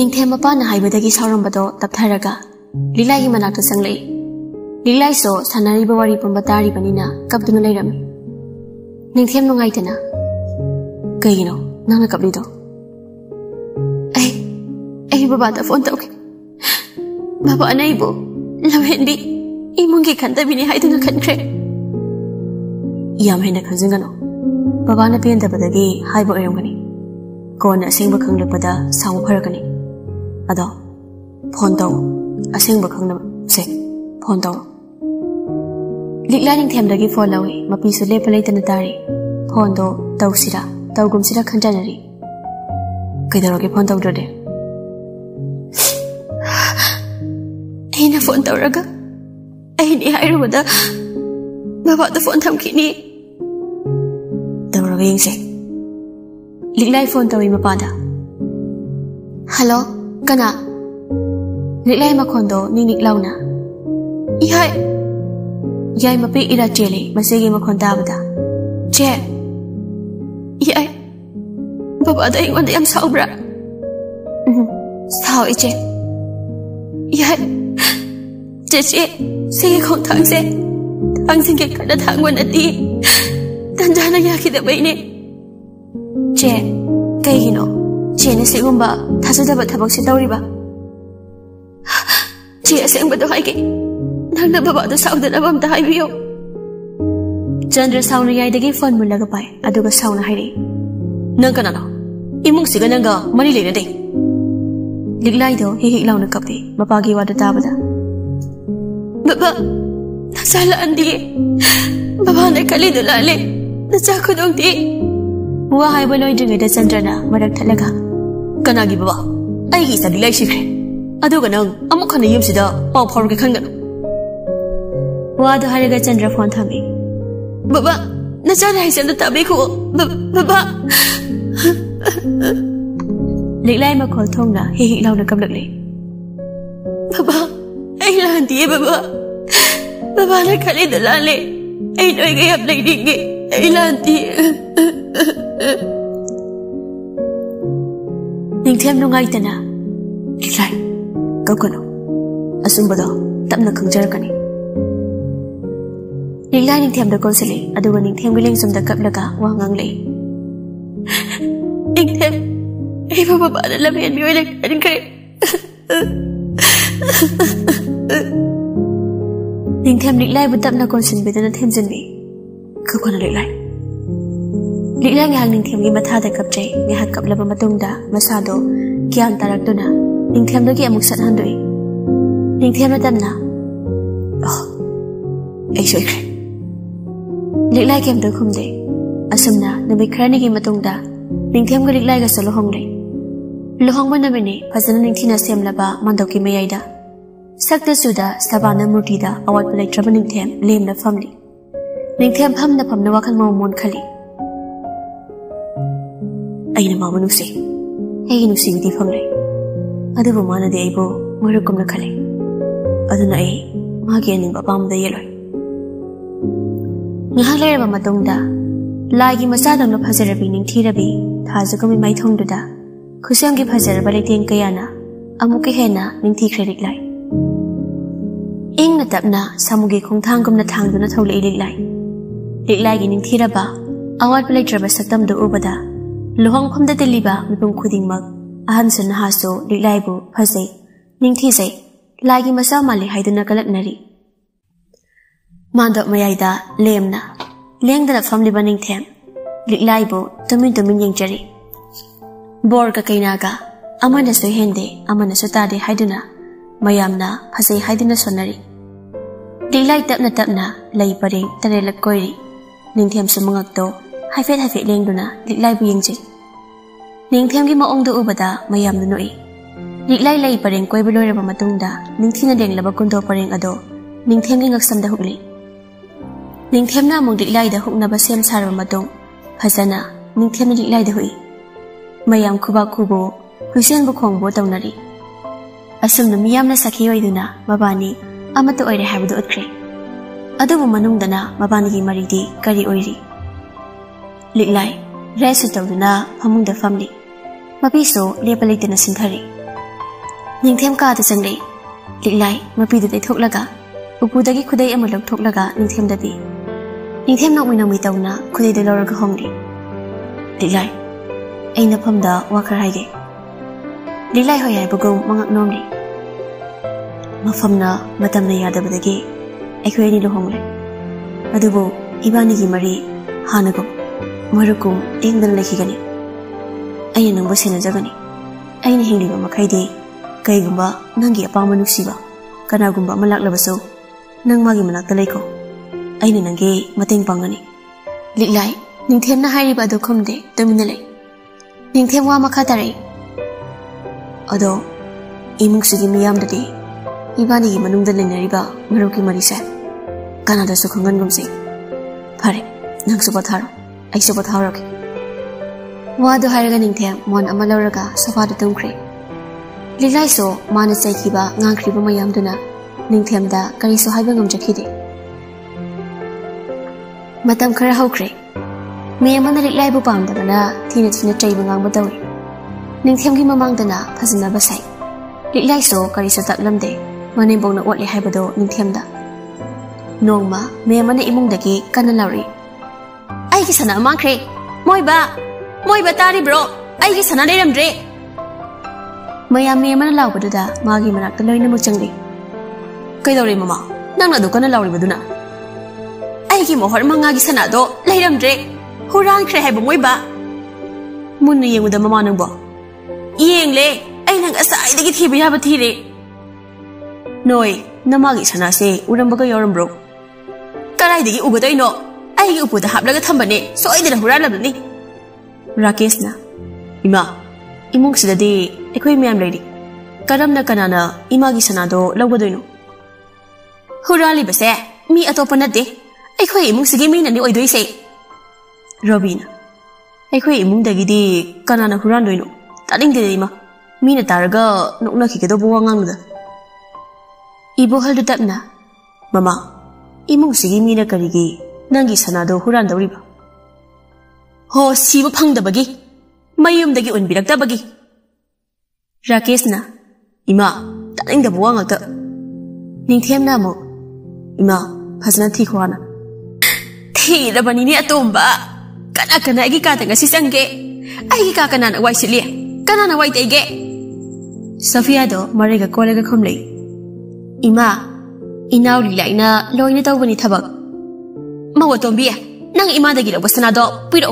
ꯅꯤꯡꯊꯦꯝ ꯃꯄꯥꯅ ꯍꯥꯏꯕꯗꯒꯤ ꯁꯥꯎꯔꯝꯕꯗꯣ ꯇꯞꯊꯔꯒ ꯂꯤꯂꯥꯏꯒꯤ ꯃꯅꯥꯛꯇ ꯆꯪꯂꯛꯏ ꯂꯤꯂꯥꯏꯁꯨ ꯁꯥꯟꯅꯔꯤꯕ ꯋꯥꯔꯤ ꯄꯨꯝꯕ ꯇꯥꯔꯤꯕꯅꯤꯅ ꯀꯞꯇꯨꯅ ꯂꯩꯔꯝꯃꯤ ꯅꯤꯡꯊꯦꯝ ꯅꯨꯡꯉꯥꯏꯇꯅ ꯀꯩꯒꯤꯅꯣ ꯅꯪꯅ ꯀꯞꯂꯤꯗꯣ ꯑꯩ ꯑꯩ ꯕꯕꯥꯗ ꯐꯣꯟ ꯇꯧꯒꯦ ꯕꯕꯥꯅ ꯑꯩꯕꯨ ꯂꯝꯍꯦꯟꯕꯤ ꯏꯃꯨꯡꯒꯤ ꯈꯟꯗꯕꯤꯅꯤ ꯍꯥꯏꯗꯨꯅ ꯈꯟꯈ꯭ꯔꯦ ꯌꯥꯝ ꯍꯦꯟꯅ ꯈꯟꯖꯤꯟꯒꯅꯨ ꯕꯕꯥꯅ ꯄꯦꯟꯗꯕꯗꯒꯤ ꯍꯥꯏꯕ ꯑꯣꯏꯔꯝꯒꯅꯤ ꯀꯣꯟꯅ ꯑꯁꯦꯡꯕ ꯈꯪꯂꯛꯄꯗ ꯁꯥꯎꯕ ꯐꯔꯛꯀꯅꯤ ꯑꯗꯣ ꯐꯣꯟ ꯇꯧ ꯑꯁꯦꯡꯕ ꯈꯪꯅꯕ ꯁꯦ ꯐꯣꯟ ꯇꯧ ꯂꯤꯛꯂꯥ ꯅꯤꯡꯊꯦꯝꯗꯒꯤ ꯐꯣꯟ ꯂꯧꯏ ꯃꯄꯤꯁꯨ ꯂꯦꯞꯄ ꯂꯩꯇꯅ ꯇꯥꯔꯤ ꯐꯣꯟꯗꯣ ꯇꯧꯁꯤꯔꯥ ꯇꯧꯒꯨꯝꯁꯤꯔꯥ ꯈꯟꯖꯅꯔꯤ ꯀꯩꯗꯧꯔꯒꯦ ꯐꯣꯟ ꯇꯧꯗ꯭ꯔꯗꯤ ꯑꯩꯅ ꯐꯣꯟ ꯇꯧꯔꯒ ꯑꯩꯅꯤ ꯍꯥꯏꯔꯨꯕꯗ ꯕꯕꯥꯗ ꯐꯣꯟ ꯊꯝꯈꯤꯅꯤ ꯇꯧꯔꯒ ꯌꯦꯡꯁꯦ ꯂꯤꯛꯂꯥꯏ ꯐꯣꯟ ꯇꯧꯏ ꯃꯄꯥꯗ ꯍꯜꯂꯣ 그나 릴레이 마콘도 니닉 라우나 이하이 야이 마피 이라 제리 마세기 마콘 다바다 제 이하이 바바 다 이건데 얌 사오브라 사오 이제 이하이 제제 세계 건탕세 당신께 가다 당원한테 단자나 야기다 베이네 제 cây gì nữa ꯆꯦꯅ ꯁꯤꯒꯨꯝꯕ ꯊꯥꯖꯗꯕ ꯊꯕꯛꯁꯦ ꯇꯧꯔꯤꯕ ꯆꯦ ꯑꯁꯦꯡꯕꯗꯣ ꯍꯥꯏꯒꯦ ꯅꯪꯅ ꯕꯕꯥꯗꯣ ꯁꯥꯎꯗꯅꯕ ꯑꯝꯇ ꯍꯥꯏꯕꯤꯌꯨ ꯆꯟꯗ꯭ꯔ ꯁꯥꯎꯅ ꯌꯥꯏꯗꯒꯤ ꯐꯣꯟ ꯃꯨꯜꯂꯒ ꯄꯥꯏ ꯑꯗꯨꯒ ꯁꯥꯎꯅ ꯍꯥꯏꯔꯛꯏ ꯅꯪ ꯀꯅꯥꯅꯣ ꯏꯃꯨꯡꯁꯤꯒ ꯅꯪꯒ ꯃꯔꯤ ꯂꯩꯅꯗꯦ ꯂꯤꯛꯂꯥꯏꯗꯣ ꯍꯤꯛ ꯍꯤꯛ ꯂꯥꯎꯅ ꯀꯞꯄꯤ ꯃꯄꯥꯒꯤ ꯋꯥꯗꯣ ꯇꯥꯕꯗ ꯕꯕꯥ ꯅꯆꯥ ꯂꯥꯛꯑꯟꯗꯤꯌꯦ ꯕꯕꯥꯅ ꯈꯜꯂꯤꯗꯣ ꯂꯥꯜꯂꯦ ꯅꯆꯥ ꯈꯨꯗꯣꯡꯇꯤ ꯋꯥ ꯍꯥꯏꯕ ꯂꯣꯏꯗ꯭ꯔꯤꯉꯩꯗ ꯆꯟꯗ꯭ꯔꯅ ꯃꯔꯛ ꯊꯠꯂꯒ Kena gigi bawa. Ayah kita di lain sih. Aduh, kanang, amuk kan ayam sih dah. Pau paru kekan kan. Wadu hari ke Chandra phone thami. Bapa, nacar hari sih dah tabiku. Bapa. Di lain makol thong na, hehe, lau nak kembali. Bapa, ayah lahan dia bapa. Bapa nak kahli dalan le. Ayah noy gaya beli dingge. Ayah lahan dia. ꯅꯤꯡꯊꯦꯝ ꯅꯨꯡꯉꯥꯏꯇꯅ ꯂꯤꯛꯂꯥꯏ ꯀꯞꯀꯅꯨ ꯑꯆꯨꯝꯕꯗꯣ ꯇꯞꯅ ꯈꯪꯖꯔꯛꯀꯅꯤ ꯂꯤꯛꯂꯥꯏ ꯅꯤꯡꯊꯦꯝꯗ ꯀꯣꯟꯁꯤꯜꯂꯤ ꯑꯗꯨꯒ ꯅꯤꯡꯊꯦꯝꯒꯤ ꯂꯦꯡꯖꯨꯝꯗ ꯀꯞꯂꯒ ꯋꯥ ꯉꯥꯡꯂꯛꯏ ꯅꯤꯡꯊꯦꯝ ꯑꯩꯕꯨ ꯕꯕꯥꯅ ꯂꯝꯍꯦꯟꯕꯤ ꯑꯣꯏꯅ ꯈꯟꯈ꯭ꯔꯦ ꯅꯤꯡꯊꯦꯝ ꯂꯤꯛꯂꯥꯏꯕꯨ ꯇꯞꯅ ꯀꯣꯟꯁꯤꯟꯕꯤꯗꯨꯅ ꯊꯦꯝꯖꯤꯟꯕꯤ ꯀꯞꯀꯅꯨ ꯂꯤꯛꯂꯥꯏ Liglang ang ningthiyam gimathada kapjay nga hakap laba matungda masado kiyang talag do na ningthiyam do amuk sat handoy. Ningthiyam na tam na. Oh, ay soy kre. Liglay kiyam do kumde. Asam na na may krani gimatungda ningthiyam ga liglay ga sa lohong day. Lohong mo namin eh, pasan na ningthina siyam laba mandaw kimayay da. Sakta suda sabana murtida awat palay traman ningthiyam lame na family. Ningthiyam pam na pam na wakal mawamon khali. ꯑꯩꯅ ꯃꯥꯕꯨ ꯅꯨꯡꯁꯤ ꯑꯩꯒꯤ ꯅꯨꯡꯁꯤꯕꯗꯤ ꯐꯪꯂꯦ ꯑꯗꯨꯕꯨ ꯃꯥꯅꯗꯤ ꯑꯩꯕꯨ ꯃꯔꯨꯞꯀꯨꯝꯅ ꯈꯜꯂꯤ ꯑꯗꯨꯅ ꯑꯩ ꯃꯥꯒꯤ ꯑꯅꯤꯡꯕ ꯑꯄꯥꯝꯕꯗ ꯌꯦꯜꯂꯣꯏ ꯉꯥꯏꯍꯥꯛ ꯂꯩꯔꯕ ꯃꯇꯨꯡꯗ ꯂꯥꯏꯒꯤ ꯃꯆꯥꯗꯧꯅ ꯐꯖꯔꯕꯤ ꯅꯤꯡꯊꯤꯔꯕꯤ ꯊꯥꯖꯒꯨꯝꯕꯤ ꯃꯥꯏꯊꯣꯡꯗꯨꯗ ꯈꯨꯠꯁꯦꯝꯒꯤ ꯐꯖꯔꯕ ꯂꯩꯇꯦꯡ ꯀꯌꯥꯅ ꯑꯃꯨꯛꯀ ꯍꯦꯟꯅ ꯅꯤꯡꯊꯤꯈ꯭ꯔꯦ ꯂꯤꯛꯂꯥꯏ ꯏꯪꯅ ꯇꯞꯅ ꯁꯥꯃꯨꯒꯤ ꯈꯣꯡꯊꯥꯡꯒꯨꯝꯅ ꯊꯥꯡꯗꯨꯅ ꯊꯣꯛꯂꯛꯏ ꯂꯤꯛꯂꯥꯏ ꯂꯤꯛꯂꯥꯏꯒꯤ ꯅꯤꯡꯊꯤꯔꯕ ꯑꯋꯥꯠꯄ ꯂꯩꯇ꯭ꯔꯕ ꯁꯛꯇꯝꯗꯨ ꯎꯕꯗ ꯂꯨꯍꯣꯡꯐꯝꯗ ꯇꯤꯜꯂꯤꯕ ꯃꯤꯄꯨꯝ ꯈꯨꯗꯤꯡꯃꯛ ꯑꯍꯟꯁꯨ ꯅꯍꯥꯁꯨ ꯂꯤꯛꯂꯥꯏꯕꯨ ꯐꯖꯩ ꯅꯤꯡꯊꯤꯖꯩ ꯂꯥꯏꯒꯤ ꯃꯆꯥ ꯃꯥꯜꯂꯤ ꯍꯥꯏꯗꯨꯅ ꯀꯂꯛꯅꯔꯤ ꯃꯥꯟꯗꯣꯞ ꯃꯌꯥꯏꯗ ꯂꯦꯝꯅ ꯂꯦꯡꯗꯅ ꯐꯝꯂꯤꯕ ꯅꯤꯡꯊꯦꯝ ꯂꯤꯛꯂꯥꯏꯕꯨ ꯇꯨꯃꯤꯟ ꯇꯨꯃꯤꯟ ꯌꯦꯡꯖꯔꯤ ꯕꯣꯔꯒ ꯀꯩꯅꯥꯒ ꯑꯃꯅꯁꯨ ꯍꯦꯟꯗꯦ ꯑꯃꯅꯁꯨ ꯇꯥꯗꯦ ꯍꯥꯏꯗꯨꯅ ꯃꯌꯥꯝꯅ ꯐꯖꯩ ꯍꯥꯏꯗꯨꯅ ꯁꯣꯟꯅꯔꯤ ꯂꯤꯛꯂꯥꯏ ꯇꯞꯅ ꯇꯞꯅ ꯂꯩ ꯄꯔꯦꯡ ꯇꯔꯦꯠꯂꯛ ꯀꯣꯏꯔꯤ ꯅꯤꯡꯊꯦꯝꯁꯨ ꯃꯉꯛꯇꯣ ꯍꯥꯏꯐꯦꯠ ꯍꯥꯏꯐꯦꯠ ꯂꯦꯡꯗꯨꯅ ꯂꯤꯛꯂꯥꯏꯕꯨ ꯌꯦꯡꯖꯩ ꯅꯤꯡꯊꯦꯝꯒꯤ ꯃꯑꯣꯡꯗꯨ ꯎꯕꯗ ꯃꯌꯥꯝꯅ ꯅꯣꯛꯏ ꯂꯤꯛꯂꯥꯏ ꯂꯩ ꯄꯔꯦꯡ ꯀꯣꯏꯕ ꯂꯣꯏꯔꯕ ꯃꯇꯨꯡꯗ ꯅꯤꯡꯊꯤꯅ ꯂꯦꯡꯂꯕ ꯀꯨꯟꯗꯣ ꯄꯔꯦꯡ ꯑꯗꯣ ꯅꯤꯡꯊꯦꯝꯒꯤ ꯉꯛꯁꯝꯗ ꯍꯨꯛꯂꯤ ꯅꯤꯡꯊꯦꯝꯅ ꯑꯃꯨꯛ ꯂꯤꯛꯂꯥꯏꯗ ꯍꯨꯛꯅꯕ ꯁꯦꯝ ꯁꯥꯔꯕ ꯃꯇꯨꯡ ꯐꯖꯅ ꯅꯤꯡꯊꯦꯝꯅ ꯂꯤꯛꯂꯥꯏꯗ ꯍꯨꯏ ꯃꯌꯥꯝ ꯈꯨꯕꯥꯛ ꯈꯨꯕꯣ ꯍꯨꯏꯁꯦꯟꯕꯨ ꯈꯣꯡꯕꯣ ꯇꯧꯅꯔꯤ ꯑꯁꯨꯝꯅ ꯃꯤꯌꯥꯝꯅ ꯁꯈꯤ ꯑꯣꯏꯗꯨꯅ ꯃꯕꯥꯅꯤ ꯑꯃꯠꯇ ꯑꯣꯏꯔꯦ ꯍꯥꯏꯕꯗꯨ ꯎꯠꯈ꯭ꯔꯦ ꯑꯗꯨꯕꯨ ꯃꯅꯨꯡꯗꯅ ꯃꯕꯥꯅꯤꯒꯤ ꯃꯔꯤꯗꯤ ꯀꯔꯤ ꯑꯣꯏꯔꯤ ꯂꯤꯛꯂꯥꯏ ꯔꯦꯁꯁꯨ ꯇꯧꯗꯨꯅ ꯐꯃꯨꯡꯗ ꯐꯝꯂꯤ ꯃꯄꯤꯁꯨ ꯂꯦꯞꯄ ꯂꯩꯇꯅ ꯁꯤꯟꯊꯔꯤ ꯅꯤꯡꯊꯦꯝ ꯀꯥꯗ ꯆꯪꯂꯛꯏ ꯂꯤꯛꯂꯥꯏ ꯃꯄꯤꯗꯨ ꯇꯩꯊꯣꯛꯂꯒ ꯎꯄꯨꯗꯒꯤ ꯈꯨꯗꯩ ꯑꯃ ꯂꯧꯊꯣꯛꯂꯒ ꯅꯤꯡꯊꯦꯝꯗ ꯄꯤ ꯅꯤꯡꯊꯦꯝ ꯅꯣꯛꯃꯤ ꯅꯣꯛꯃꯤ ꯇꯧꯅ ꯈꯨꯗꯩꯗꯨ ꯂꯧꯔꯒ ꯍꯣꯡꯂꯤ ꯂꯤꯛꯂꯥꯏ ꯑꯩ ꯅꯐꯝꯗ ꯋꯥ ꯈꯔ ꯍꯥꯏꯒꯦ ꯂꯤꯛꯂꯥꯏ ꯍꯣꯏ ꯍꯥꯏꯕꯒꯨꯝ ꯃꯉꯛ ꯅꯣꯝꯂꯤ ꯃꯐꯝꯅ ꯃꯇꯝꯅ ꯌꯥꯗꯕꯗꯒꯤ ꯑꯩꯈꯣꯏ ꯑꯅꯤ ꯂꯨꯍꯣꯡꯂꯦ ꯑꯗꯨꯕꯨ ꯏꯕꯥꯅꯤꯒꯤ ꯃꯔꯤ ꯍꯥꯟꯅꯒꯨꯝ ꯃꯔꯨꯞꯀꯨꯝ ꯂꯦꯡꯗꯅ ꯂꯩꯈꯤꯒꯅꯤ ꯑꯩꯅ ꯅꯪꯕꯨ ꯁꯦꯟꯅꯖꯒꯅꯤ ꯑꯩꯅ ꯍꯤꯡꯂꯤꯕ ꯃꯈꯩꯗꯤ ꯀꯩꯒꯨꯝꯕ ꯅꯪꯒꯤ ꯑꯄꯥꯝꯕ ꯅꯨꯡꯁꯤꯕ ꯀꯅꯥꯒꯨꯝꯕ ꯑꯃ ꯂꯥꯛꯂꯕꯁꯨ ꯅꯪ ꯃꯥꯒꯤ ꯃꯅꯥꯛꯇ ꯂꯩꯈꯣ ꯑꯩꯅ ꯅꯪꯒꯤ ꯃꯇꯦꯡ ꯄꯥꯡꯒꯅꯤ ꯂꯤꯛꯂꯥꯏ ꯅꯤꯡꯊꯦꯝꯅ ꯍꯥꯏꯔꯤꯕ ꯑꯗꯨ ꯈꯨꯝꯗꯦ ꯇꯨꯃꯤꯟꯅ ꯂꯩ ꯅꯤꯡꯊꯦꯝ ꯋꯥ ꯃꯈꯥ ꯇꯥꯔꯛꯏ ꯑꯗꯣ ꯏꯃꯨꯡꯁꯤꯒꯤ ꯃꯤꯌꯥꯝꯗꯗꯤ ꯏꯕꯥꯅꯤꯒꯤ ꯃꯅꯨꯡꯗ ꯂꯩꯅꯔꯤꯕ ꯃꯔꯨꯞꯀꯤ ꯃꯔꯤꯁꯦ ꯀꯅꯥꯗꯁꯨ ꯈꯪꯍꯟꯒꯨꯝꯁꯤ ꯐꯔꯦ ꯅꯪꯁꯨ ꯄꯣꯊꯥꯔꯣ ꯑꯩꯁꯨ ꯄꯣꯊꯥꯔꯒꯦ ꯋꯥꯗꯨ ꯍꯥꯏꯔꯒ ꯅꯤꯡꯊꯦꯝ ꯃꯣꯟ ꯑꯃ ꯂꯧꯔꯒ ꯁꯣꯐꯥꯗ ꯇꯨꯝꯈ꯭ꯔꯦ ꯂꯤꯂꯥꯏꯁꯨ ꯃꯥꯅ ꯆꯩꯈꯤꯕ ꯉꯥꯡꯈ꯭ꯔꯤꯕ ꯃꯌꯥꯝꯗꯨꯅ ꯅꯤꯡꯊꯦꯝꯗ ꯀꯔꯤꯁꯨ ꯍꯥꯏꯕ ꯉꯝꯖꯈꯤꯗꯦ ꯃꯇꯝ ꯈꯔ ꯍꯧꯈ꯭ꯔꯦ ꯃꯤ ꯑꯃꯅ ꯂꯤꯛꯂꯥꯏꯕꯨ ꯄꯥꯝꯗꯕꯅ ꯊꯤꯅ ꯊꯤꯅ ꯆꯩꯕ ꯉꯥꯡꯕ ꯇꯧꯏ ꯅꯤꯡꯊꯦꯝꯒꯤ ꯃꯃꯥꯡꯗꯅ ꯐꯖꯅꯕ ꯁꯥꯏ ꯂꯤꯛꯂꯥꯏꯁꯨ ꯀꯔꯤꯁꯨ ꯇꯛꯂꯝꯗꯦ ꯃꯅꯦꯝꯕꯣꯛꯅ ꯑꯣꯠꯂꯦ ꯍꯥꯏꯕꯗꯣ ꯅꯤꯡꯊꯦꯝꯗ ꯅꯣꯡꯃ ꯃꯤ ꯑꯃꯅ ꯏꯃꯨꯡꯗꯒꯤ ꯀꯟꯅ ꯂꯥꯎꯔꯛꯏ ꯑꯩꯒꯤ ꯁꯅꯥ ꯃꯥꯡꯈ꯭ꯔꯦ ꯃꯣꯏꯕ ꯃꯣꯏꯕ ꯇꯥꯔꯤꯕ꯭ꯔꯣ ꯑꯩꯒꯤ ꯁꯅꯥ ꯂꯩꯔꯝꯗ꯭ꯔꯦ ꯃꯌꯥꯝ ꯃꯤ ꯑꯃꯅ ꯂꯥꯎꯕꯗꯨꯗ ꯃꯥꯒꯤ ꯃꯅꯥꯛꯇ ꯂꯣꯏꯅꯃꯛ ꯆꯪꯂꯤ ꯀꯩꯗꯧꯔꯦ ꯃꯃꯥ ꯅꯪꯅ ꯑꯗꯨ ꯀꯟꯅ ꯂꯥꯎꯔꯤꯕꯗꯨꯅ ꯑꯩꯒꯤ ꯃꯣꯍꯣꯔ ꯃꯉꯥꯒꯤ ꯁꯅꯥꯗꯣ ꯂꯩꯔꯝꯗ꯭ꯔꯦ ꯍꯨꯔꯥꯟꯈ꯭ꯔꯦ ꯍꯥꯏꯕ ꯃꯣꯏꯕ ꯃꯨꯟꯅ ꯌꯦꯡꯉꯨꯗ ꯃꯃꯥ ꯅꯪꯕꯣ ꯌꯦꯡꯂꯦ ꯑꯩꯅ ꯉꯁꯥꯏꯗꯒꯤ ꯊꯤꯕ ꯌꯥꯕ ꯊꯤꯔꯦ ꯅꯣꯏ ꯅꯃꯥꯒꯤ ꯁꯅꯥꯁꯦ ꯎꯔꯝꯕꯒ ꯌꯥꯎꯔꯝꯕ꯭ꯔꯣ ꯀꯗꯥꯏꯗꯒꯤ ꯎꯒꯗꯣꯏꯅꯣ ꯑꯩꯒꯤ ꯎꯄꯨꯗ ꯍꯥꯞꯂꯒ ꯊꯝꯕꯅꯦ ꯁꯣꯏꯗꯅ ꯍꯨꯔꯥꯜꯂꯕꯅꯤ ꯔꯥꯀꯦꯁꯅ ꯏꯃꯥ ꯏꯃꯨꯡꯁꯤꯗꯗꯤ ꯑꯩꯈꯣꯏ ꯃꯌꯥꯝ ꯂꯩꯔꯤ ꯀꯔꯝꯅ ꯀꯅꯥꯅ ꯏꯃꯥꯒꯤ ꯁꯅꯥꯗꯣ ꯂꯧꯒꯗꯣꯏꯅꯣ ꯍꯨꯔꯥꯜꯂꯤꯕꯁꯦ ꯃꯤ ꯑꯇꯣꯞꯄ ꯅꯠꯇꯦ ꯑꯩꯈꯣꯏ ꯏꯃꯨꯡꯁꯤꯒꯤ ꯃꯤꯅꯅꯤ ꯑꯣꯏꯗꯣꯏꯁꯦ ꯔꯣꯕꯤꯅ ꯑꯩꯈꯣꯏ ꯏꯃꯨꯡꯗꯒꯤꯗꯤ ꯀꯅꯥꯅ ꯍꯨꯔꯥꯟꯗꯣꯏꯅꯣ ꯇꯥꯅꯤꯡꯗꯦ ꯏꯃꯥ ꯃꯤꯅ ꯇꯥꯔꯒ ꯅꯣꯛꯅꯈꯤꯒꯗꯧꯕ ꯋꯥꯉꯥꯡꯗꯨꯗ ꯏꯕꯣꯍꯜꯗꯨ ꯇꯞꯅ ꯃꯃꯥ ꯏꯃꯨꯡꯁꯤꯒꯤ ꯃꯤꯅ ꯀꯔꯤꯒꯤ ꯅꯪꯒꯤ ꯁꯅꯥꯗꯣ ꯍꯨꯔꯥꯟꯗꯧꯔꯤꯕ ꯍꯣ ꯁꯤꯕ ꯐꯪꯗꯕꯒꯤ ꯃꯌꯨꯝꯗꯒꯤ ꯑꯣꯟꯕꯤꯔꯛꯇꯕꯒꯤ ꯔꯥꯀꯦꯁꯅ ꯏꯃꯥ ꯇꯥꯅꯤꯡꯗꯕ ꯋꯥ ꯉꯥꯛꯇ ꯅꯤꯡꯊꯦꯝꯅ ꯑꯃꯨꯛ ꯏꯃꯥ ꯐꯖꯅ ꯊꯤꯈ꯭ꯋꯥꯅ ꯊꯤꯔꯕꯅꯤꯅꯦ ꯑꯇꯣꯝꯕ ꯀꯅꯥ ꯀꯅꯥ ꯑꯩꯒꯤ ꯀꯥꯗ ꯉꯁꯤ ꯆꯪꯒꯦ ꯑꯩꯒꯤ ꯀꯥ ꯀꯅꯥꯅ ꯋꯥꯏ ꯁꯤꯠꯂꯤ ꯀꯅꯥꯅ ꯋꯥꯏ ꯇꯩꯒꯦ ꯁꯐꯤꯌꯥꯗꯣ ꯃꯔꯩꯒ ꯀꯣꯜꯂꯒ ꯈꯨꯝꯂꯩ ꯏꯃꯥ ꯏꯅꯥꯎ ꯂꯤꯂꯥꯏꯅ ꯂꯣꯏꯅ ꯇꯧꯕꯅꯤ ꯊꯕꯛ Mawatombi ah, nang ima da gila basana do, piro.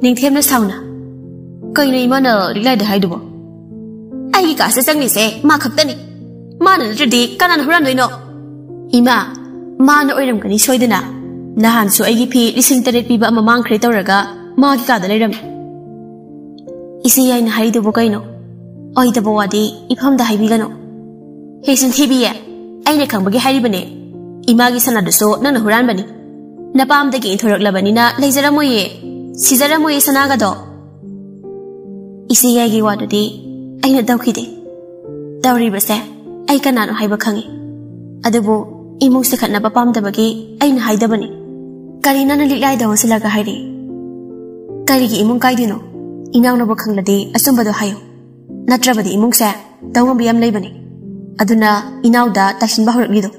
Ning thêm nó sau nè. Coi này mà nở đi lại để hai đứa. Ai cái cả sẽ sang đi xe, mà khắp tên đi. Mà nở ra đi, cái nào hura nói nó. Ima, mà nó ôi làm cái này xoay đi nè. Nahan so ai phi đi sinh tết bị bà mà mang khởi tàu ra cả, mà cái cả đó lấy đâm. Isi ai nè hai đứa bố cái nó. Oi da bố đi, ipam da hai bị cái nó. Hei sun thi bi à, ai nè khăng bagi hai đi bên này. ꯁꯣꯏꯗꯅ ꯅꯍꯥꯟꯁꯨ ꯑꯩꯒꯤ ꯐꯤ ꯂꯤꯁꯤꯡ ꯇꯔꯦꯠ ꯄꯤꯕ ꯑꯃ ꯃꯥꯡꯈ꯭ꯔꯦ ꯇꯧꯔꯒ ꯃꯥꯒꯤ ꯀꯥꯗ ꯂꯩꯔꯝꯃꯤ ꯏꯆꯦ ꯌꯥꯏꯅ ꯍꯥꯏꯗꯨꯕꯨ ꯀꯩꯅꯣ ꯑꯣꯏꯗꯕ ꯋꯥꯗꯤ ꯏꯐꯝꯗ ꯍꯥꯏꯕꯤꯒꯅꯨ ꯍꯦꯁꯤꯟ ꯊꯤꯕꯤꯌꯦ ꯑꯩꯅ ꯈꯪꯕꯒꯤ ꯍꯥꯏꯔꯤꯕꯅꯦ ꯏꯃꯥꯒꯤ ꯁꯅꯥꯗꯨꯁꯨ ꯅꯪꯅ ꯍꯨꯔꯥꯟꯕꯅꯤ ꯅꯄꯥꯝꯗꯒꯤ ꯏꯟꯊꯣꯔꯛꯂꯕꯅꯤꯅ ꯂꯩꯖꯔꯝꯃꯣꯏꯌꯦ ꯁꯤꯖꯔꯝꯃꯣꯏꯌꯦ ꯁꯅꯥꯒꯗꯣ ꯏꯆꯦ ꯌꯥꯏꯒꯤ ꯋꯥꯗꯨꯗꯤ ꯑꯩꯅ ꯇꯧꯈꯤꯗꯦ ꯇꯧꯔꯤꯕꯁꯦ ꯑꯩ ꯀꯅꯥꯅꯣ ꯍꯥꯏꯕ ꯈꯪꯉꯤ ꯑꯗꯨꯕꯨ ꯏꯃꯨꯡꯁꯦ ꯈꯠꯅꯕ ꯄꯥꯝꯗꯕꯒꯤ ꯑꯩꯅ ꯍꯥꯏꯗꯕꯅꯤ ꯀꯔꯤ ꯅꯪꯅ ꯂꯤꯛꯂꯥꯏꯗ ꯑꯣꯟꯁꯤꯜꯂꯒ ꯍꯥꯏꯔꯤ ꯀꯔꯤꯒꯤ ꯏꯃꯨꯡ ꯀꯥꯏꯗꯣꯏꯅꯣ ꯏꯅꯥꯎꯅꯕꯨ ꯈꯪꯂꯗꯤ ꯑꯆꯨꯝꯕꯗꯣ ꯍꯥꯏꯌꯨ ꯅꯠꯇ꯭ꯔꯕꯗꯤ ꯏꯃꯨꯡꯁꯦ ꯇꯧꯉꯝꯕ ꯌꯥꯝ ꯂꯩꯕꯅꯤ ꯑꯗꯨꯅ ꯏꯅꯥꯎꯗ ꯇꯥꯏꯁꯤꯟꯕ ꯍꯧꯔꯛꯂꯤꯗꯣ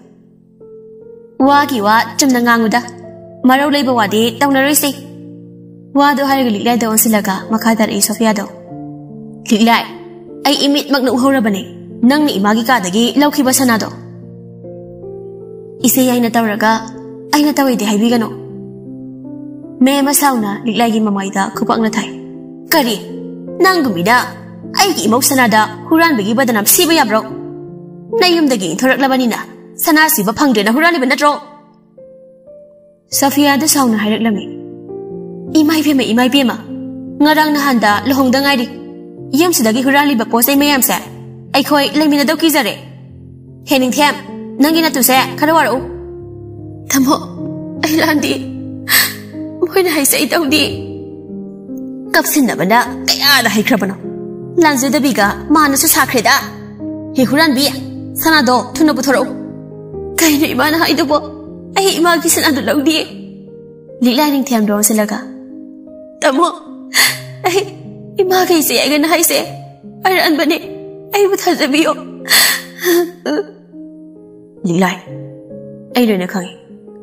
ꯋꯥꯒꯤ ꯋꯥ ꯆꯨꯝꯅ ꯉꯥꯡꯉꯨꯗ ꯃꯔꯧ ꯂꯩꯕ ꯋꯥꯗꯤ ꯇꯧꯅꯔꯣꯏꯁꯤ ꯋꯥꯗꯣ ꯍꯥꯏꯔꯒ ꯂꯤꯛꯂꯥꯏꯗ ꯑꯣꯟꯁꯤꯜꯂꯒ ꯃꯈꯥ ꯇꯥꯔꯛꯏ ꯁꯣꯐꯤꯌꯥꯗꯣ ꯂꯤꯛꯂꯥꯏ ꯑꯩ ꯏꯃꯤꯠꯃꯛꯅ ꯎꯍꯧꯔꯕꯅꯤ ꯅꯪꯅ ꯏꯃꯥꯒꯤ ꯀꯥꯗꯒꯤ ꯂꯧꯈꯤꯕ ꯁꯅꯥꯗꯣ ꯏꯆꯦ ꯌꯥꯏꯅ ꯇꯧꯔꯒ ꯑꯩꯅ ꯇꯧꯏꯗꯤ ꯍꯥꯏꯕꯤꯒꯅꯨ ꯃꯦ ꯑꯃ ꯁꯥꯎꯅ ꯂꯤꯛꯂꯥꯏꯒꯤ ꯃꯃꯥꯏꯗ ꯈꯨꯄꯥꯛꯅ ꯊꯥꯏ ꯀꯔꯤ ꯅꯪꯒꯨꯝꯕꯤꯗ ꯑꯩꯒꯤ ꯏꯃꯧ ꯁꯅꯥꯗ ꯍꯨꯔꯥꯟꯕꯒꯤ ꯕꯗꯅꯥꯝ ꯁꯤꯕ ꯌꯥꯕ꯭ꯔꯣ ꯅꯌꯨꯝꯗꯒꯤ ꯏꯟꯊꯣꯔꯛꯂꯕꯅꯤꯅ ꯁꯅꯥ ꯁꯤꯕ ꯐꯪꯗ꯭ꯔꯦꯅ ꯍꯨꯔꯥꯟꯂꯤꯕ ꯅꯠꯇ꯭ꯔꯣ ꯁꯐꯤꯌꯥꯗ ꯁꯥꯎꯅ ꯍꯥꯏꯔꯛꯂꯝꯃꯤ ꯏꯃꯥꯏꯕꯦꯝꯃ ꯏꯃꯥꯏꯕꯦꯝꯃ ꯉꯔꯥꯡ ꯅꯍꯥꯟꯗ ꯂꯨꯍꯣꯡꯗ ꯉꯥꯏꯔꯤ ꯌꯨꯝꯁꯤꯗꯒꯤ ꯍꯨꯔꯥꯟꯂꯤꯕ ꯄꯣꯠ ꯆꯩ ꯃꯌꯥꯝꯁꯦ ꯑꯩꯈꯣꯏ ꯂꯩꯃꯤꯟꯅꯗꯧ ꯀꯤꯖꯔꯦ ꯍꯦ ꯅꯤꯡꯊꯦꯝ ꯅꯪꯒꯤ ꯅꯠꯇꯨꯁꯦ ꯈꯔ ꯋꯥꯔꯛꯎ ꯊꯝꯃꯣ ꯑꯩ ꯂꯥꯟꯗꯤ ꯃꯣꯏꯅ ꯍꯩꯁꯩ ꯇꯧꯗꯤ ꯀꯞꯁꯤꯟꯅꯕꯅ ꯀꯌꯥꯗ ꯍꯩꯈ꯭ꯔꯕꯅꯣ ꯂꯥꯟꯖꯗꯕꯤꯒ ꯃꯥꯅꯁꯨ ꯁꯥꯈ꯭ꯔꯦꯗ ꯍꯦ ꯍꯨꯔꯥꯟꯕꯤ ꯁꯅꯥꯗꯣ ꯊꯨꯅ ꯄꯨꯊꯣꯔꯛꯎ ꯀꯩꯅꯣ ꯏꯃꯥꯅ ꯍꯥꯏꯗꯨꯕꯣ ꯑꯩ ꯏꯃꯥꯒꯤ ꯁꯅꯥꯗꯣ ꯂꯧꯗꯤꯌꯦ ꯂꯤꯛꯂꯥꯏ ꯅꯤꯡꯊꯦꯝꯗꯣ ꯑꯣꯟꯁꯤꯜꯂꯒ ꯇꯥꯃꯣ ꯑꯩ ꯏꯃꯥꯒ ꯏꯆꯦ ꯑꯩꯒꯅ ꯍꯥꯏꯁꯦ ꯑꯔꯥꯟꯕꯅꯦ ꯑꯩꯕꯨ ꯊꯥꯖꯕꯤꯌꯣ ꯂꯤꯛꯂꯥꯏ ꯑꯩ ꯂꯣꯏꯅ ꯈꯪꯉꯤ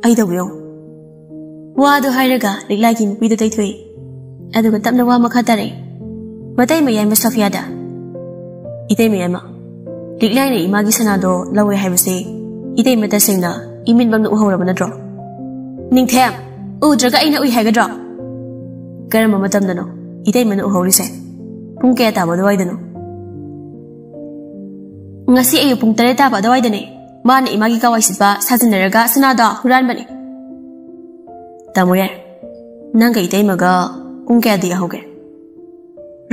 ꯑꯩ ꯇꯧꯕ ꯌꯦꯡꯉꯨ ꯋꯥꯗꯣ ꯍꯥꯏꯔꯒ ꯂꯤꯛꯂꯥꯏꯒꯤ ꯅꯨꯄꯤꯗꯣ ꯇꯩꯊꯣꯛꯏ ꯑꯗꯨꯒ ꯇꯞꯅ ꯋꯥ ꯃꯈꯥ ꯇꯥꯔꯛꯏ ꯃꯇꯩ ꯃꯌꯥꯏꯃ ꯁꯣꯐꯤꯌꯥꯗ ꯏꯇꯩ ꯃꯌꯥꯏꯃ ꯂꯤꯛꯂꯥꯏꯅ ꯏꯃꯥꯒꯤ ꯁꯅꯥꯗꯣ ꯂꯧꯋꯦ ꯍꯥꯏꯕꯁꯦ ꯏꯇꯩ ꯃ ꯇꯁꯦꯡꯅ ꯏꯃꯤꯟꯕꯝꯅ ꯎꯍꯧꯔꯕ ꯅꯠꯇ꯭ꯔꯣ ꯅꯤꯡꯊꯦꯝ ꯎꯗ꯭ꯔꯒ ꯑꯩꯅ ꯎꯏ ꯍꯥꯏꯒꯗ꯭ꯔꯣ ꯀꯔꯝꯕ ꯃꯇꯝꯗꯅꯣ ꯏꯇꯩꯃꯅ ꯎꯍꯧꯔꯤꯁꯦ ꯄꯨꯡ ꯀꯌꯥ ꯇꯥꯕ ꯑꯗꯨꯋꯥꯏꯗꯅꯣ ngasi ayu pung tare ta ba dawai dane man imagi kawai sitba sajinaraga sanada huran bane tamoye nanga itei maga pung kya di hoge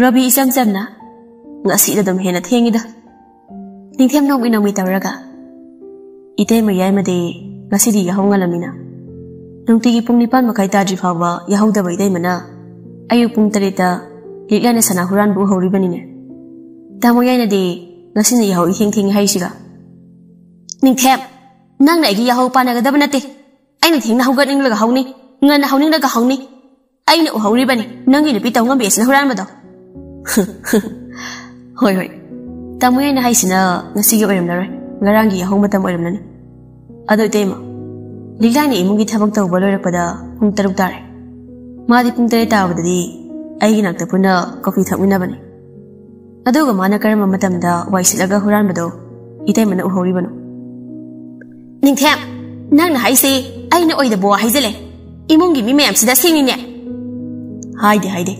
rabi isam samna ngasi da dum hena thengi da ningthem nong ina mi tawraga itei ma yai made ngasi di ya honga lamina nungti gi pung nipan makai ta ji phawa ya hauda bai dei mana ayu pung tare ta liklane sana huran bu hori bani ne tamoye na di ngasi yahoo ihing thing hay siga ning thep nang na gi yahoo pana ga dab na te ai na thing na hogat ning laga hawni ngan na hawning laga hawni ai na uhawri bani nang gi na pi taw ngam bes na huran ma do hoi hoi tamu na hay sina ngasi gi oiram na roi ngarang gi yahoo matam oiram na ni ado te ma ligla ni imungi thabak taw boloy rakpada pung taruk tare madi pung tare tawdadi ai gi nak ta puna coffee thakmina bani ꯑꯗꯨꯒ ꯃꯥꯅ ꯀꯔꯝꯕ ꯃꯇꯝꯗ ꯋꯥꯏ ꯁꯤꯠꯂꯒ ꯍꯨꯔꯥꯟꯕꯗꯣ ꯏꯇꯩꯃꯅ ꯎꯍꯧꯔꯤꯕꯅꯣ ꯅꯤꯡꯊꯦꯝ ꯅꯪꯅ ꯍꯥꯏꯁꯤ ꯑꯩꯅ ꯑꯣꯏꯗꯕ ꯋꯥ ꯍꯥꯏꯖꯜꯂꯦ ꯏꯃꯨꯡꯒꯤ ꯃꯤ ꯃꯌꯥꯝꯁꯤꯗ ꯁꯤꯡꯅꯤꯅꯦ ꯍꯥꯏꯗꯦ ꯍꯥꯏꯗꯦ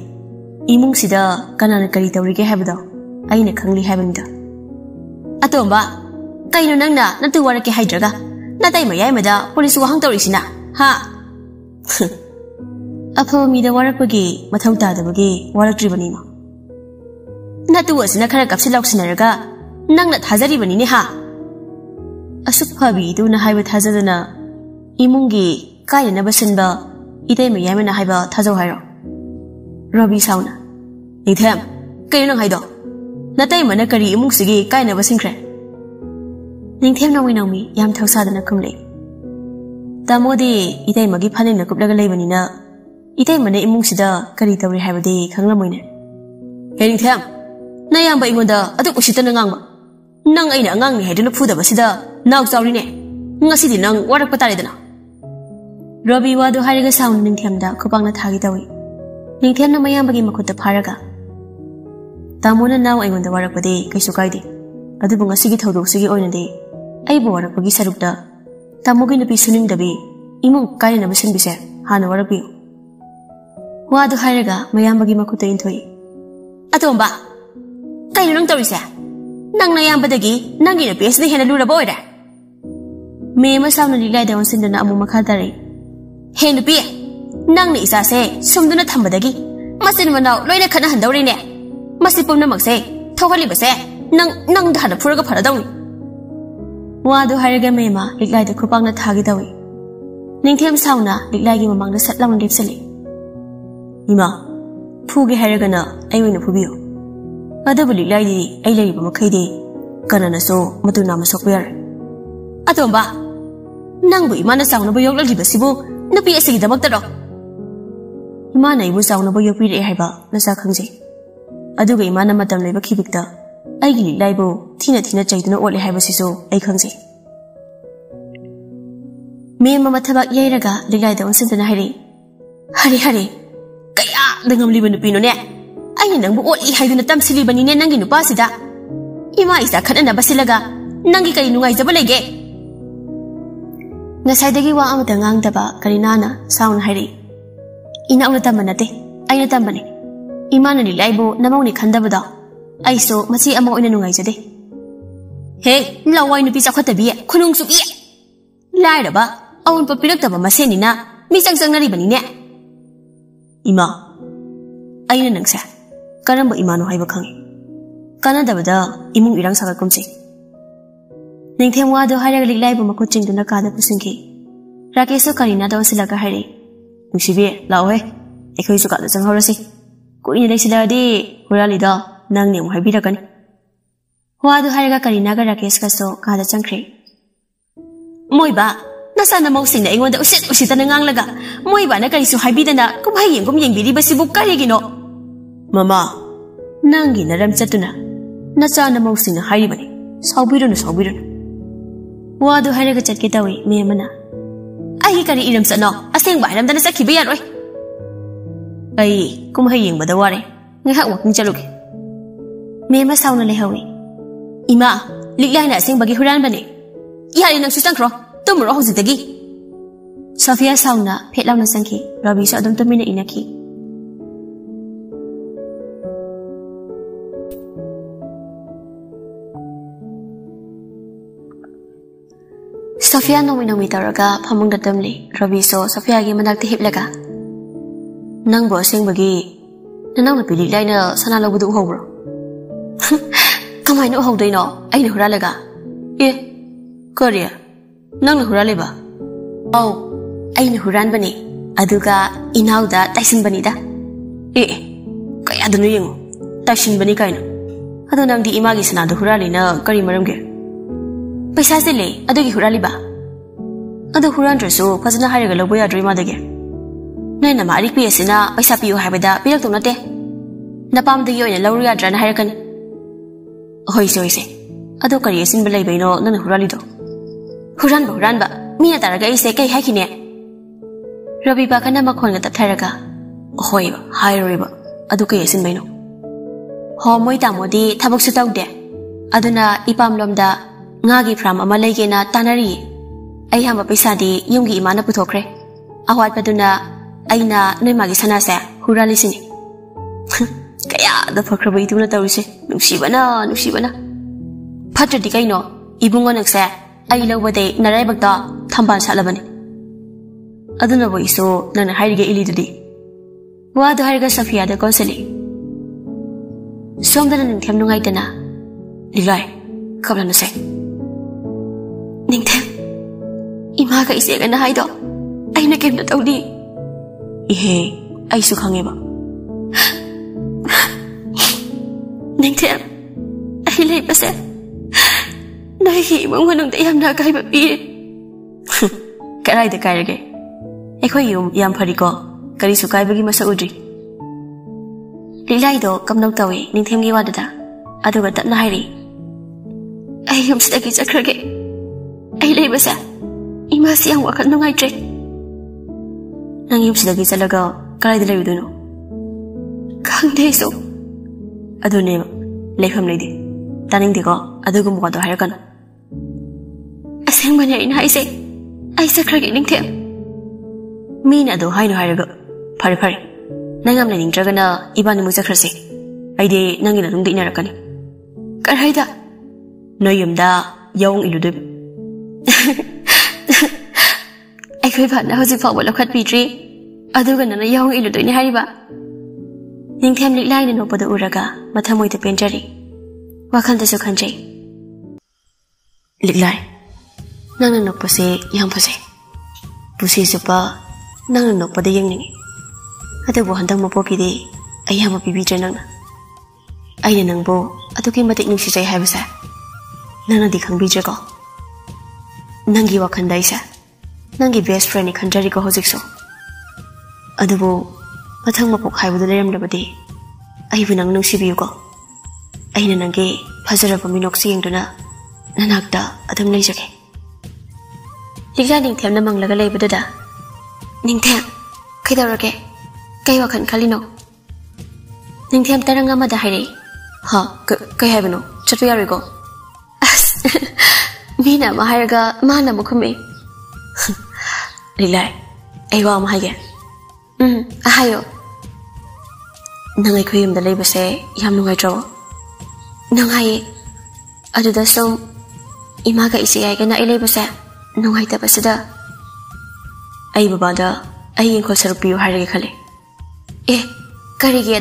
ꯏꯃꯨꯡꯁꯤꯗ ꯀꯅꯥꯅ ꯀꯔꯤ ꯇꯧꯔꯤꯒꯦ ꯍꯥꯏꯕꯗꯣ ꯑꯩꯅ ꯈꯪꯂꯤ ꯍꯥꯏꯕꯅꯤꯗ ꯑꯇꯣꯝꯕ ꯀꯩꯅꯣ ꯅꯪꯅ ꯅꯠꯇꯨ ꯋꯥꯔꯛꯀꯦ ꯍꯥꯏꯗ꯭ꯔꯒ ꯅꯇꯩ ꯃꯌꯥꯏꯃꯗ ꯄꯨꯂꯤꯁ ꯋꯥꯍꯪ ꯇꯧꯔꯤꯁꯤꯅ ꯍꯥ ꯑꯐꯕ ꯃꯤꯗ ꯋꯥꯔꯛꯄꯒꯤ ꯃꯊꯧ ꯇꯥꯗꯕꯒꯤ ꯋꯥꯔꯛꯇ꯭ꯔꯤꯕꯅꯤꯃ natu asina khara kapsi lauksinaraga nangna thajaribanine ha asuk phabi tu na haiba thajadana imungi kai na basinba itay ma yamena haiba thajau hairo rabi sauna nitham kai nang haido natai mana kari imung sigi kai na basinkre ningthem na wi nawmi yam thausa dana kumle tamodi itay magi phanin na kuplaga leibanina itay mana imung sida kari tawri haibade khanglamoine hey ningthem ꯅꯌꯥꯝꯕ ꯑꯩꯉꯣꯟꯗ ꯑꯗꯨꯛ ꯎꯁꯤꯠꯇꯅ ꯉꯥꯡꯕ ꯅꯪ ꯑꯩꯅ ꯑꯉꯥꯡꯅꯤ ꯍꯥꯏꯗꯨꯅ ꯐꯨꯗꯕꯁꯤꯗ ꯅꯥꯎ ꯆꯥꯎꯔꯤꯅꯦ ꯉꯁꯤꯗꯤ ꯅꯪ ꯋꯥꯔꯛꯄ ꯇꯥꯔꯦꯗꯅ ꯔꯣꯕꯤ ꯋꯥꯗꯨ ꯍꯥꯏꯔꯒ ꯁꯥꯎꯅ ꯅꯤꯡꯊꯦꯝꯗ ꯈꯨꯄꯥꯛꯅ ꯊꯥꯒꯦ ꯇꯧꯏ ꯅꯤꯡꯊꯦꯝꯅ ꯃꯌꯥꯝꯕꯒꯤ ꯃꯈꯨꯠꯇ ꯐꯥꯔꯒ ꯇꯥꯃꯣꯅ ꯅꯥꯎ ꯑꯩꯉꯣꯟꯗ ꯋꯥꯔꯛꯄꯗꯤ ꯀꯩꯁꯨ ꯀꯥꯏꯗꯦ ꯑꯗꯨꯕꯨ ꯉꯁꯤꯒꯤ ꯊꯧꯗꯣꯛꯁꯤꯒꯤ ꯑꯣꯏꯅꯗꯤ ꯑꯩꯕꯨ ꯋꯥꯔꯛꯄꯒꯤ ꯁꯔꯨꯛꯇ ꯇꯥꯃꯣꯒꯤ ꯅꯨꯄꯤ ꯁꯨꯅꯤꯡꯗꯕꯤ ꯏꯃꯨꯡ ꯀꯥꯏꯅꯅꯕ ꯁꯤꯟꯕꯤꯁꯦ ꯍꯥꯟꯅ ꯋꯥꯔꯛꯄꯤꯌꯨ ꯋꯥꯗꯨ ꯍꯥꯏꯔꯒ ꯃꯌꯥꯝꯕꯒꯤ ꯃꯈꯨꯠꯇ ꯏꯟꯊꯣꯛꯏ ꯑꯇꯣꯝꯕ ꯀꯩꯅꯣ ꯅꯪ ꯇꯧꯔꯤꯁꯦ ꯅꯪꯅ ꯌꯥꯝꯕꯗꯒꯤ ꯅꯪꯒꯤ ꯅꯨꯄꯤ ꯑꯁꯤꯅ ꯍꯦꯟꯅ ꯂꯨꯔꯕ ꯑꯣꯏꯔꯦ ꯃꯦ ꯑꯃ ꯁꯥꯎꯅ ꯂꯤꯂꯥꯏꯗ ꯑꯣꯟꯁꯤꯟꯗꯨꯅ ꯑꯃꯨꯛ ꯃꯈꯥ ꯇꯥꯔꯛꯏ ꯍꯦ ꯅꯨꯄꯤ ꯅꯪꯅ ꯏꯆꯥꯁꯦ ꯁꯨꯝꯗꯨꯅ ꯊꯝꯕꯗꯒꯤ ꯃꯆꯤꯟ ꯃꯅꯥꯎ ꯂꯣꯏꯅ ꯈꯠꯅꯍꯟꯗꯧꯔꯤꯅꯦ ꯃꯁꯤ ꯄꯨꯝꯅꯃꯛꯁꯦ ꯊꯣꯛꯍꯜꯂꯤꯕꯁꯦ ꯅꯪ ꯅꯪꯗ ꯍꯥꯟꯅ ꯐꯨꯔꯒ ꯐꯔꯗꯧꯅꯤ ꯋꯥꯗꯨ ꯍꯥꯏꯔꯒ ꯃꯦꯃ ꯂꯤꯛꯂꯥꯏꯗ ꯈꯨꯄꯥꯛꯅ ꯊꯥꯒꯦ ꯇꯧꯏ ꯅꯤꯡꯊꯦꯝ ꯁꯥꯎꯅ ꯂꯤꯛꯂꯥꯏꯒꯤ ꯃꯃꯥꯡꯗ ꯁꯠ ꯂꯥꯎꯅ ꯂꯦꯞꯁꯤꯜꯂꯤ ꯏꯃꯥ ꯐꯨꯒꯦ ꯍꯥꯏꯔꯒꯅ ꯑꯩ ꯑꯣꯏꯅ ꯐꯨꯕꯤꯌꯨ ꯑꯗꯨꯕꯨ ꯂꯤꯛꯂꯥꯏꯗꯤ ꯑꯩ ꯂꯩꯔꯤꯕ ꯃꯈꯩꯗꯤ ꯀꯅꯥꯅꯁꯨ ꯃꯇꯨ ꯅꯥꯝꯃ ꯁꯣꯛꯄ ꯌꯥꯔꯣꯏ ꯑꯇꯣꯝꯕ ꯅꯪꯕꯨ ꯏꯃꯥꯅ ꯆꯥꯎꯅꯕ ꯌꯣꯛꯂꯛꯂꯤꯕꯁꯤꯕꯨ ꯅꯨꯄꯤ ꯑꯁꯤꯒꯤꯗꯃꯛꯇꯔꯣ ꯏꯃꯥꯅ ꯑꯩꯕꯨ ꯆꯥꯎꯅꯕ ꯌꯣꯛꯄꯤꯔꯛꯑꯦ ꯍꯥꯏꯕ ꯅꯆꯥ ꯈꯪꯖꯩ ꯑꯗꯨꯒ ꯏꯃꯥꯅ ꯃꯇꯝ ꯂꯩꯕ ꯈꯤꯕꯤꯛꯇ ꯑꯩꯒꯤ ꯂꯤꯛꯂꯥꯏꯕꯨ ꯊꯤꯅ ꯊꯤꯅ ꯆꯩꯗꯨꯅ ꯑꯣꯠꯂꯦ ꯍꯥꯏꯕꯁꯤꯁꯨ ꯑꯩ ꯈꯪꯖꯩ ꯃꯦꯝ ꯑꯃ ꯊꯕꯛ ꯌꯩꯔꯒ ꯂꯤꯛꯂꯥꯏꯗ ꯑꯣꯟꯁꯤꯟꯗꯨꯅ ꯍꯥꯏꯔꯛꯏ ꯍꯔꯦ ꯍꯔꯦ ꯀꯌꯥꯗ ꯉꯝꯂꯤꯕ ꯅꯨꯄꯤꯅꯣꯅꯦ ꯑꯩꯅ ꯅꯪꯕꯨ ꯑꯣꯠꯂꯤ ꯍꯥꯏꯗꯨꯅ ꯇꯝꯁꯤꯜꯂꯤꯕꯅꯤꯅꯦ ꯅꯪꯒꯤ ꯅꯨꯄꯥꯁꯤꯗ ꯏꯃꯥ ꯏꯆꯥ ꯈꯠꯅꯅꯕ ꯁꯤꯜꯂꯒ ꯅꯪꯒꯤ ꯀꯔꯤ ꯅꯨꯡꯉꯥꯏꯖꯕ ꯂꯩꯒꯦ ꯉꯁꯥꯏꯗꯒꯤ ꯋꯥ ꯑꯃꯇ ꯉꯥꯡꯗꯕ ꯀꯔꯤꯅꯥꯅ ꯁꯥꯎꯅ ꯍꯥꯏꯔꯛꯏ ꯏꯅꯥꯎꯅ ꯇꯝꯕ ꯅꯠꯇꯦ ꯑꯩꯅ ꯇꯝꯕꯅꯤ ꯏꯃꯥꯅ ꯂꯤꯂꯥꯏꯕꯨ ꯅꯃꯧꯅꯤ ꯈꯟꯗꯕꯗꯣ ꯑꯩꯁꯨ ꯃꯆꯤ ꯑꯃ ꯑꯣꯏꯅ ꯅꯨꯡꯉꯥꯏꯖꯗꯦ ꯍꯦ ꯂꯋꯥꯏ ꯅꯨꯄꯤ ꯆꯥꯎꯈꯠꯇꯕꯤ ꯈꯨꯅꯨꯡ ꯆꯨꯕꯤ ꯂꯥꯏꯔꯕ ꯑꯋꯨꯟꯄꯣꯠ ꯄꯤꯔꯛꯇꯕ ꯃꯁꯦꯟꯅꯤꯅ ꯃꯤꯆꯪ ꯆꯪꯅꯔꯤꯕꯅꯤꯅꯦ ꯏꯃꯥ ꯑꯩꯅ ꯅꯪꯁꯦ ꯀꯔꯝꯕ ꯏꯃꯥꯅꯣ ꯍꯥꯏꯕ ꯈꯪꯉꯤ ꯀꯥꯟꯅꯗꯕꯗ ꯏꯃꯨꯡ ꯏꯔꯥꯡ ꯁꯥꯒꯠꯀꯨꯝꯁꯤ ꯅꯤꯡꯊꯦꯝ ꯋꯥꯗꯣ ꯍꯥꯏꯔꯒ ꯂꯤꯛꯂꯥꯏꯕꯨ ꯃꯈꯨꯠ ꯆꯤꯡꯗꯨꯅ ꯀꯥꯗ ꯄꯨꯁꯤꯟꯈꯤ ꯔꯥꯀꯦꯁꯁꯨ ꯀꯔꯤꯅꯥꯗ ꯑꯣꯟꯁꯤꯜꯂꯒ ꯍꯥꯏꯔꯛꯏ ꯅꯨꯡꯁꯤꯕꯤ ꯂꯥꯛꯑꯣꯍꯦ ꯑꯩꯈꯣꯏꯁꯨ ꯀꯥꯗ ꯆꯪꯍꯧꯔꯁꯤ ꯀꯨꯏꯅ ꯂꯩꯁꯤꯜꯂꯛꯑꯗꯤ ꯍꯨꯔꯥꯜꯂꯤꯗꯣ ꯅꯪꯅꯤ ꯑꯃꯨꯛ ꯍꯥꯏꯕꯤꯔꯛꯀꯅꯤ ꯋꯥꯗꯨ ꯍꯥꯏꯔꯒ ꯀꯔꯤꯅꯥꯒ ꯔꯥꯀꯦꯁꯀꯁꯨ ꯀꯥꯗ ꯆꯪꯈ꯭ꯔꯦ ꯃꯣꯏꯕ ꯅꯆꯥ ꯅꯃꯧꯁꯤꯡꯅ ꯑꯩꯉꯣꯟꯗ ꯎꯁꯤꯠ ꯎꯁꯤꯠꯇꯅ ꯉꯥꯡꯂꯒ ꯃꯣꯏꯕꯥꯅ ꯀꯔꯤꯁꯨ ꯍꯥꯏꯕꯤꯗꯅ ꯀꯨꯝꯍꯩ ꯌꯦꯡꯒꯨꯝ ꯌꯦꯡꯕꯤꯔꯤꯕꯁꯤꯕꯨ ꯀꯔꯤꯒꯤꯅꯣ ꯃꯃꯥ ꯅꯪꯒꯤ ꯅꯔꯝ ꯆꯠꯇꯨꯅ ꯅꯆꯥ ꯅꯃꯧꯁꯤꯡꯅ ꯍꯥꯏꯔꯤꯕꯅꯤ ꯁꯥꯎꯕꯤꯔꯨꯅꯨ ꯁꯥꯎꯕꯤꯔꯨꯅு ꯋꯥꯗꯨ ꯍꯥꯏꯔꯒ ꯆꯠꯀꯦ ꯇꯧꯏ ꯃꯤ ꯑꯃꯅ ꯑꯩꯒꯤ ꯀꯔꯤ ꯏꯔꯝ ꯆꯠꯅꯣ ꯑꯁꯦꯡꯕ ꯍꯥꯏꯔꯝꯗꯅ ꯆꯠꯈꯤꯕ ꯌꯥꯔꯣꯏ ꯑꯩ ꯀꯨꯝꯍꯩ ꯌꯦꯡꯕꯗ ꯋꯥꯔꯦ ꯉꯥꯏꯍꯥꯛ ꯋꯥꯛꯀꯤꯡ ꯆꯠꯂꯨꯒꯦ ꯃꯤ ꯑꯃ ꯁꯥꯎꯅ ꯂꯩꯍꯧꯏ ꯏꯃꯥ ꯂꯤꯛꯂꯥꯏꯅ ꯑꯁꯦꯡꯕꯒꯤ ꯍꯨꯔꯥꯟꯕꯅꯤ ꯌꯥꯔꯦ ꯅꯪꯁꯨ ꯆꯪꯈ꯭ꯔꯣ ꯇꯨꯝꯃꯨꯔꯣ ꯍꯧꯖꯤꯛꯇꯒꯤ ꯁꯣꯐꯤꯌꯥ ꯁꯥꯎꯅ ꯐꯦꯠ ꯂꯥꯎꯅ ꯆꯪꯈꯤ ꯔꯕꯤꯁꯨ ꯑꯗꯨꯝ ꯇꯨꯃꯤꯟꯅ ꯏꯅꯈꯤ ꯁꯣꯐꯤꯌꯥ ꯅꯣꯡꯃꯩ ꯅꯣꯡꯃꯩ ꯇꯧꯔꯒ ꯐꯃꯨꯡꯗ ꯇꯨꯝꯂꯤ ꯔꯕꯤꯁꯨ ꯁꯣꯐꯤꯌꯥꯒꯤ ꯃꯅꯥꯛꯇ ꯍꯤꯞꯂꯒ ꯅꯪꯕꯨ ꯑꯁꯦꯡꯕꯒꯤ ꯅꯅꯥꯎ ꯅꯨꯄꯤ ꯂꯤꯛꯂꯥꯏꯅ ꯁꯅꯥ ꯂꯧꯕꯗꯨ ꯎꯍꯧꯕ꯭ꯔꯣ kamaino hongdoi no aina huralega ye korea nangna huraleba au aina huranbani aduga inauda taisinbani da ye kaya dunu yengu taisinbani kaino adu nangdi imagi sanadu huralina kari maramge paisa sele adugi huraliba adu hurandrasu phajana hariga loboya dreama dage nai nama arikpi asina paisa piyo habeda pirak tonate napam de yoina lawriya dran hairkani Hoise, hoise. Ado kari esin belai baino nan hurali do. Huran ba, huran ba. Mina taraga ise kai haki ne. Rabi ba kana makon ga tataraga. Hoi ba, hai roi ba. Ado kai esin baino. Ho moi ta modi thabok su tau de. Aduna ipam lom da ngagi pram amalai ge na tanari. Ai ha ma paisa di yungi imana puthokre. Ahwat paduna aina noi magi sana sa hurali sini. ꯐꯈ꯭ꯔꯕ ꯏꯇꯨꯅ ꯇꯧꯔꯤꯁꯦ ꯅꯨꯡꯁꯤꯕꯅ ꯅꯨꯡꯁꯤꯕꯅ ꯐꯠꯇ꯭ꯔꯗꯤ ꯀꯩꯅꯣ ꯏꯕꯨꯡꯉꯣ ꯅꯪꯁꯦ ꯑꯩ ꯂꯧꯕꯗꯩ ꯅꯔꯥꯏꯕꯛꯇ ꯊꯝꯕꯥꯜ ꯁꯥꯠꯂꯕꯅꯤ ꯑꯗꯨꯅꯕꯨ ꯏꯁꯨ ꯅꯪꯅ ꯍꯥꯏꯔꯤꯒꯦ ꯏꯂꯤꯗꯨꯗꯤ ꯋꯥꯗꯨ ꯍꯥꯏꯔꯒ ꯁꯐꯤꯌꯥꯗ ꯀꯣꯟꯁꯤꯜꯂꯤ ꯁꯣꯝꯗꯅ ꯅꯤꯡꯊꯦꯝ ꯅꯨꯡꯉꯥꯏꯇꯅ ꯂꯤꯂꯥꯏ ꯈꯞꯂꯅꯁꯦ ꯅꯤꯡꯊꯦꯝ ꯏꯃꯥꯒ ꯏꯆꯦꯒꯅ ꯍꯥꯏꯗꯣ ꯑꯩꯅ ꯀꯩꯝꯇ ꯇꯧꯗꯤ ꯏꯍꯦ ꯑꯩꯁꯨ ꯈꯪꯉꯦꯕ 닌트야 아일레이 빠세 나의 힘은 원웅 대얌 나가이바 위에 까라이데 까이르게 에코이 용 얌파리고 까리수 까이바기 마사 우드리 릴라이도 깜놀 따위 닌템기 와드다 아두가 땀나 하이리 아이 용시다기 자크르게 아일레이 빠세 이마시 양 와칸 농아이드레 난 용시다기 잘라가 까라이데 레이도노 강대에서 아도네요 ꯂꯩꯐꯝ ꯂꯩꯇꯦ ꯇꯥꯅꯤꯡꯗꯦꯀꯣ ꯑꯗꯨꯒꯨꯝꯕ ꯋꯥꯗꯣ ꯍꯥꯏꯔꯛꯀꯅꯨ ꯑꯁꯦꯡꯕꯅꯦ ꯑꯩꯅ ꯍꯥꯏꯁꯦ ꯑꯩ ꯆꯠꯈ꯭ꯔꯒꯦ ꯅꯤꯡꯊꯦꯝ ꯃꯤꯅ ꯑꯗꯨ ꯍꯥꯏꯅꯨ ꯍꯥꯏꯔꯒ ꯐꯔꯦ ꯐꯔꯦ ꯅꯪ ꯌꯥꯝ ꯂꯩꯅꯤꯡꯗ꯭ꯔꯒꯅ ꯏꯕꯥꯅꯤꯃꯨꯛ ꯆꯠꯈ꯭ꯔꯁꯤ ꯑꯩꯗꯤ ꯅꯪꯒꯤ ꯃꯅꯨꯡꯗ ꯏꯟꯅꯔꯛꯀꯅꯤ ꯀꯔꯥꯏꯗ ꯅꯣꯏ ꯌꯨꯝꯗ ꯌꯥꯎꯡ ꯏꯜꯂꯨꯗꯣꯏꯕ ꯑꯩꯈꯣꯏ ꯐꯅ ꯍꯧꯖꯤꯛ ꯐꯥꯎꯕ ꯂꯧꯈꯠꯄꯤꯗ꯭ꯔꯤ ꯑꯗꯨꯒ ꯅꯪꯅ ꯌꯥꯎꯡ ꯏꯜꯂꯨꯗꯣꯏꯅꯤ ꯍꯥꯏꯔꯤꯕ ꯅꯤꯡꯊꯦꯝ ꯂꯤꯛꯂꯥꯏꯅ ꯅꯣꯛꯄꯗ ꯎꯔꯒ ꯃꯊꯃꯣꯏꯗ ꯄꯦꯟꯖꯔꯤ ꯋꯥꯈꯜꯗꯁꯨ ꯈꯟꯖꯩ ꯂꯤꯛꯂꯥꯏ ꯅꯪꯅ ꯅꯣꯛꯄꯁꯦ ꯌꯥꯝ ꯐꯖꯩ ꯄꯨꯟꯁꯤ ꯆꯨꯞꯄ ꯅꯪꯅ ꯅꯣꯛꯄꯗ ꯌꯦꯡꯅꯤꯡꯉꯤ ꯑꯗꯨꯕꯨ ꯍꯟꯗꯛ ꯃꯄꯣꯛꯀꯤꯗꯤ ꯑꯌꯥꯝꯕ ꯄꯤꯕꯤꯗ꯭ꯔꯦ ꯅꯪꯅ ꯑꯩꯅ ꯅꯪꯕꯨ ꯑꯗꯨꯛꯀꯤ ꯃꯇꯤꯛ ꯅꯨꯡꯁꯤꯖꯩ ꯍꯥꯏꯕꯁꯦ ꯅꯪꯅꯗꯤ ꯈꯪꯕꯤꯗ꯭ꯔꯦꯀꯣ ꯅꯪꯒꯤ ꯋꯥꯈꯜꯗ ꯑꯩꯁꯦ ꯅꯪꯒꯤ ꯕꯦꯁ ꯐ꯭ꯔꯦꯟꯅꯤ ꯈꯟꯖꯔꯤꯀꯣ ꯍꯧꯖꯤꯛꯁꯨ ꯑꯗꯨꯕꯨ ꯃꯊꯪ ꯃꯄꯣꯛ ꯍꯥꯏꯕꯗꯨ ꯂꯩꯔꯝꯂꯕꯗꯤ ꯑꯩꯕꯨ ꯅꯪ ꯅꯨꯡꯁꯤꯕꯤꯌꯨꯀꯣ ꯑꯩꯅ ꯅꯪꯒꯤ ꯐꯖꯔꯕ ꯃꯤꯅꯣꯛꯁꯤ ꯌꯦꯡꯗꯨꯅ ꯅꯅꯥꯛꯇ ꯑꯗꯨꯝ ꯂꯩꯖꯒꯦ ꯂꯤꯛꯂꯥ ꯅꯤꯡꯊꯦꯝꯅ ꯃꯪꯂꯒ ꯂꯩꯕꯗꯨꯗ ꯅꯤꯡꯊꯦꯝ ꯀꯩꯗꯧꯔꯒꯦ ꯀꯩ ꯋꯥꯈꯜ ꯈꯜꯂꯤꯅꯣ ꯅꯤꯡꯊꯦꯝ ꯇꯔꯪ ꯑꯃꯗ ꯍꯥꯏꯔꯛꯏ ꯍꯥ ꯀꯩ ꯍꯥꯏꯕꯅꯣ ꯆꯠꯄ ꯌꯥꯔꯣꯏꯀꯣ ꯑꯁ ꯃꯤꯅ ꯑꯃ ꯍꯥꯏꯔꯒ ꯃꯥꯅ ꯑꯃꯨꯛ ꯈꯨꯝꯃꯛꯏ ꯂꯤꯛꯂꯥꯏ ꯑꯩ ꯋꯥ ꯑꯃ ꯍꯥꯏꯒꯦ ꯎꯝ ꯍꯥꯏꯌꯣ nàng ai khuyim da lei base yam nungai tro nang ai adu da som ima ga isi ai kana ai lei base nungai ta base nung ai baba da ai bà đó ai yên khỏi in ko sar piu har ge cái gì kari ge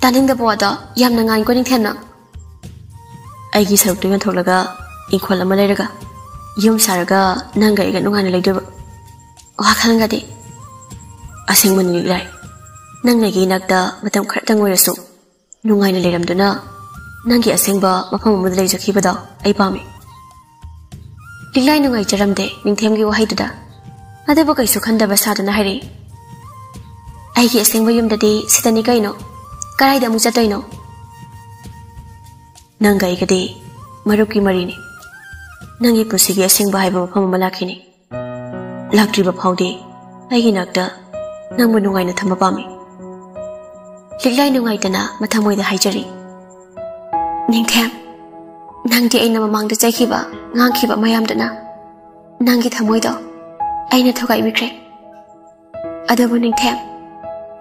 ta nên da bo đó, yam nang ai ko ning thena ai gi sar tu yan thok laga in làm ma lei raga yum sar ga nang ga ga nungai lei de wa khan ga de asing man ni lại. ꯑꯩꯒꯤ ꯏꯅꯥꯛꯇ ꯃꯇꯝ ꯈꯔꯇꯪ ꯑꯣꯏꯔꯁꯨ ꯅꯨꯡꯉꯥꯏꯅ ꯂꯩꯔꯝꯗꯨꯅ ꯅꯪꯒꯤ ꯑꯁꯦꯡꯕ ꯃꯐꯝ ꯑꯃꯗ ꯂꯩꯖꯈꯤꯕꯗꯣ ꯑꯩ ꯄꯥꯝꯃꯤ ꯂꯤꯛꯂꯥꯏ ꯅꯨꯡꯉꯥꯏꯖꯔꯝꯗꯦ ꯅꯤꯡꯊꯦꯝꯒꯤ ꯋꯥꯍꯩꯗꯨꯗ ꯑꯗꯨꯕꯨ ꯀꯩꯁꯨ ꯈꯟꯗꯕ ꯁꯥꯗꯨꯅ ꯍꯥꯏꯔꯛꯏ ꯑꯩꯒꯤ ꯑꯁꯦꯡꯕ ꯌꯨꯝꯗꯗꯤ ꯁꯤꯗꯅꯤ ꯀꯩꯅꯣ ꯀꯗꯥꯏꯗ ꯑꯃꯨꯛ ꯆꯠꯇꯣꯏꯅꯣ ꯅꯪꯒ ꯑꯩꯒꯗꯤ ꯃꯔꯨꯞꯀꯤ ꯃꯔꯤꯅꯤ ꯅꯪꯒꯤ ꯄꯨꯟꯁꯤꯒꯤ ꯑꯁꯦꯡꯕ ꯍꯥꯏꯕ ꯃꯐꯝ ꯑꯃ ꯂꯥꯛꯈꯤꯅꯤ ꯂꯥꯛꯇ꯭ꯔꯤꯕ ꯐꯥꯎꯗꯤ ꯑꯩꯒꯤ ꯅꯥꯛꯇ ꯅꯪꯕꯨ ꯅꯨꯡꯉꯥꯏꯅ ꯊꯝꯕ ꯄꯥꯝꯃꯤ ꯂꯤꯛꯂꯥꯏ ꯅꯨꯡꯉꯥꯏꯇꯅ ꯃꯊꯃꯣꯏꯗ ꯍꯥꯏꯖꯔꯤ ꯅꯤꯡꯊꯦꯝ ꯅꯪꯗꯤ ꯑꯩꯅ ꯃꯃꯥꯡꯗ ꯆꯩꯈꯤꯕ ꯉꯥꯡꯈꯤꯕ ꯃꯌꯥꯝꯗꯨꯅ ꯅꯪꯒꯤ ꯊꯃꯣꯏꯗꯣ ꯑꯩꯅ ꯊꯨꯒꯥꯏꯕꯤꯈ꯭ꯔꯦ ꯑꯗꯨꯕꯨ ꯅꯤꯡꯊꯦꯝ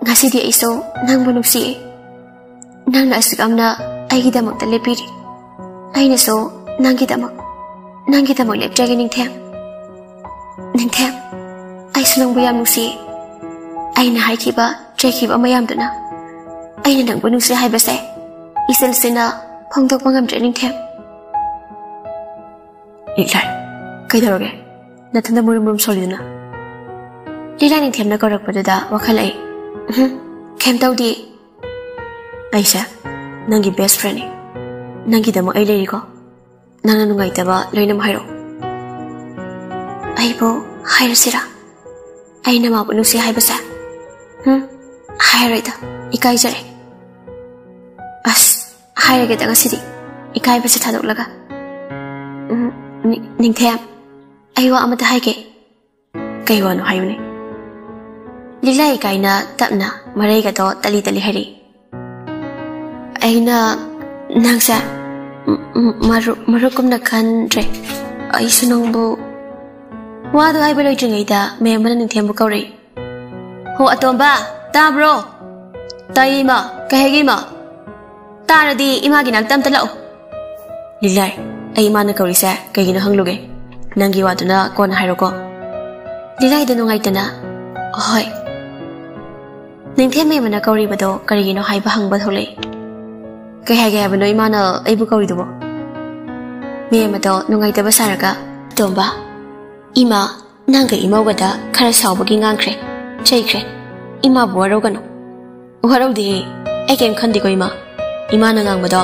ꯉꯁꯤꯗꯤ ꯑꯩꯁꯨ ꯅꯪꯕꯨ ꯅꯨꯡꯁꯤꯌꯦ ꯅꯪꯅ ꯑꯁꯨꯛ ꯌꯥꯝꯅ ꯑꯩꯒꯤꯗꯃꯛꯇ ꯂꯦꯞꯄꯤꯔꯤ ꯑꯩꯅꯁꯨ ꯅꯪꯒꯤꯗꯃꯛ ꯅꯪꯒꯤꯗꯃꯛ ꯂꯦꯞꯆꯒꯦ ꯅꯤꯡꯊꯦꯝ ꯅꯤꯡꯊꯦꯝ ꯑꯩꯁꯨ ꯅꯪꯕꯨ ꯌꯥꯝ ꯅꯨꯡꯁꯤꯌꯦ ꯑꯩꯅ ꯍꯥꯏꯈꯤꯕ ꯆꯩꯈꯤꯕ ꯃꯌꯥꯝꯗꯨꯅ ꯑꯩꯅ ꯅꯪꯕꯨ ꯅꯨꯡꯁꯤ ꯍꯥꯏꯕꯁꯦ ꯏꯆꯜꯁꯤꯅ ꯐꯣꯡꯗꯣꯛꯄ ꯉꯝꯗ꯭ꯔꯦ ꯅꯤꯡꯊꯦꯝ ꯂꯤꯛꯂꯥꯏ ꯀꯩꯗꯧꯔꯒꯦ ꯅꯊꯟꯗ ꯃꯨꯔꯨꯝ ꯃꯨꯔꯨꯝ ꯁꯣꯜꯂꯤꯗꯨꯅ ꯂꯤꯛꯂꯥꯏ ꯅꯤꯡꯊꯦꯝꯅ ꯀꯧꯔꯛꯄꯗꯨꯗ ꯋꯥꯈꯜ ꯑꯩ ꯀꯩꯝ ꯇꯧꯗꯦ ꯑꯩꯁꯦ ꯅꯪꯒꯤ ꯕꯦꯁ ꯐ꯭ꯔꯦꯟꯅꯤ ꯅꯪꯒꯤꯗꯃꯛ ꯑꯩ ꯂꯩꯔꯤꯀꯣ ꯅꯪꯅ ꯅꯨꯡꯉꯥꯏꯇꯕ ꯂꯣꯏꯅꯃꯛ ꯍꯥꯏꯔꯛꯑꯣ ꯑꯩꯕꯨ ꯍꯥꯏꯔꯁꯤꯔꯥ ꯑꯩꯅ ꯃꯥꯕꯨ ꯅꯨꯡꯁꯤ ꯍꯥꯏꯕꯁꯦ ꯍꯝ ꯍꯥꯏꯔꯣꯏꯗ ꯏꯀꯥꯏꯖꯔꯦ ꯑꯁ ꯍꯥꯏꯔꯒꯦꯗ ꯉꯁꯤꯗꯤ ꯏꯀꯥꯏꯕꯁꯦ ꯊꯥꯗꯣꯛꯂꯒ ꯅꯤꯡꯊꯦꯝ ꯑꯩ ꯋꯥ ꯑꯃꯇ ꯍꯥꯏꯒꯦ ꯀꯩ ꯋꯥꯅꯣ ꯍꯥꯏꯌꯨꯅꯦ ꯂꯤꯛꯂꯥ ꯏꯀꯥꯏꯅ ꯇꯞꯅ ꯃꯔꯩꯒꯗꯣ ꯇꯂꯤ ꯇꯂꯤ ꯍꯥꯏꯔꯤ ꯑꯩꯅ ꯅꯪꯁꯦ ꯃꯔꯨꯞꯀꯨꯝꯅ ꯈꯟꯗ꯭ꯔꯦ ꯑꯩꯁꯨ ꯅꯪꯕꯨ ꯋꯥꯗꯣ ꯍꯥꯏꯕ ꯂꯣꯏꯗ꯭ꯔꯤꯉꯩꯗ ꯃꯦꯝ ꯑꯃꯅ ꯅꯤꯡꯊꯦꯝꯕꯨ ꯀꯧꯔꯛꯏ ꯍꯣ ꯑꯇꯣꯝꯕ ꯇꯥꯕ꯭ꯔꯣ ꯇꯥꯏꯌꯦ ꯏꯃꯥ ꯀꯩ ꯍꯥꯏꯒꯦ ꯏꯃꯥ ꯇꯥꯔꯗꯤ ꯏꯃꯥꯒꯤ ꯅꯥꯛꯇ ꯑꯝꯇ ꯂꯥꯛꯑꯣ ꯂꯤꯂꯥꯏ ꯑꯩ ꯏꯃꯥꯅ ꯀꯧꯔꯤꯁꯦ ꯀꯩꯒꯤꯅꯣ ꯍꯪꯂꯨꯒꯦ ꯅꯪꯒꯤ ꯋꯥꯗꯨꯅ ꯀꯣꯟꯅ ꯍꯥꯏꯔꯣꯀꯣ ꯂꯤꯂꯥꯏꯗ ꯅꯨꯡꯉꯥꯏꯇꯅ ꯍꯣꯏ ꯅꯤꯡꯊꯦꯝ ꯃꯦꯝꯅ ꯀꯧꯔꯤꯕꯗꯣ ꯀꯔꯤꯒꯤꯅꯣ ꯍꯥꯏꯕ ꯍꯪꯕ ꯊꯣꯛꯂꯛꯏ ꯀꯩ ꯍꯥꯏꯒꯦ ꯍꯥꯏꯕꯅꯣ ꯏꯃꯥꯅ ꯑꯩꯕꯨ ꯀꯧꯔꯤꯗꯨꯕꯣ ꯃꯦꯝ ꯑꯗꯣ ꯅꯨꯡꯉꯥꯏꯇꯕ ꯁꯥꯔꯒ ꯑꯇꯣꯝꯕ ꯏꯃꯥ ꯅꯪꯒ ꯏꯃꯧꯒꯗ ꯈꯔ ꯁꯥꯎꯕꯒꯤ ꯉꯥꯡꯈ꯭ꯔꯦ ꯆꯩꯈ꯭ꯔꯦ ꯏꯃꯥꯕꯨ ꯋꯥꯔꯧꯒꯅꯨ ꯋꯥꯔꯧꯗꯦ ꯑꯩ ꯀꯩꯝ ꯈꯟꯗꯦꯀꯣ ꯏꯃꯥ ꯏꯃꯥꯅ ꯉꯥꯡꯕꯗꯣ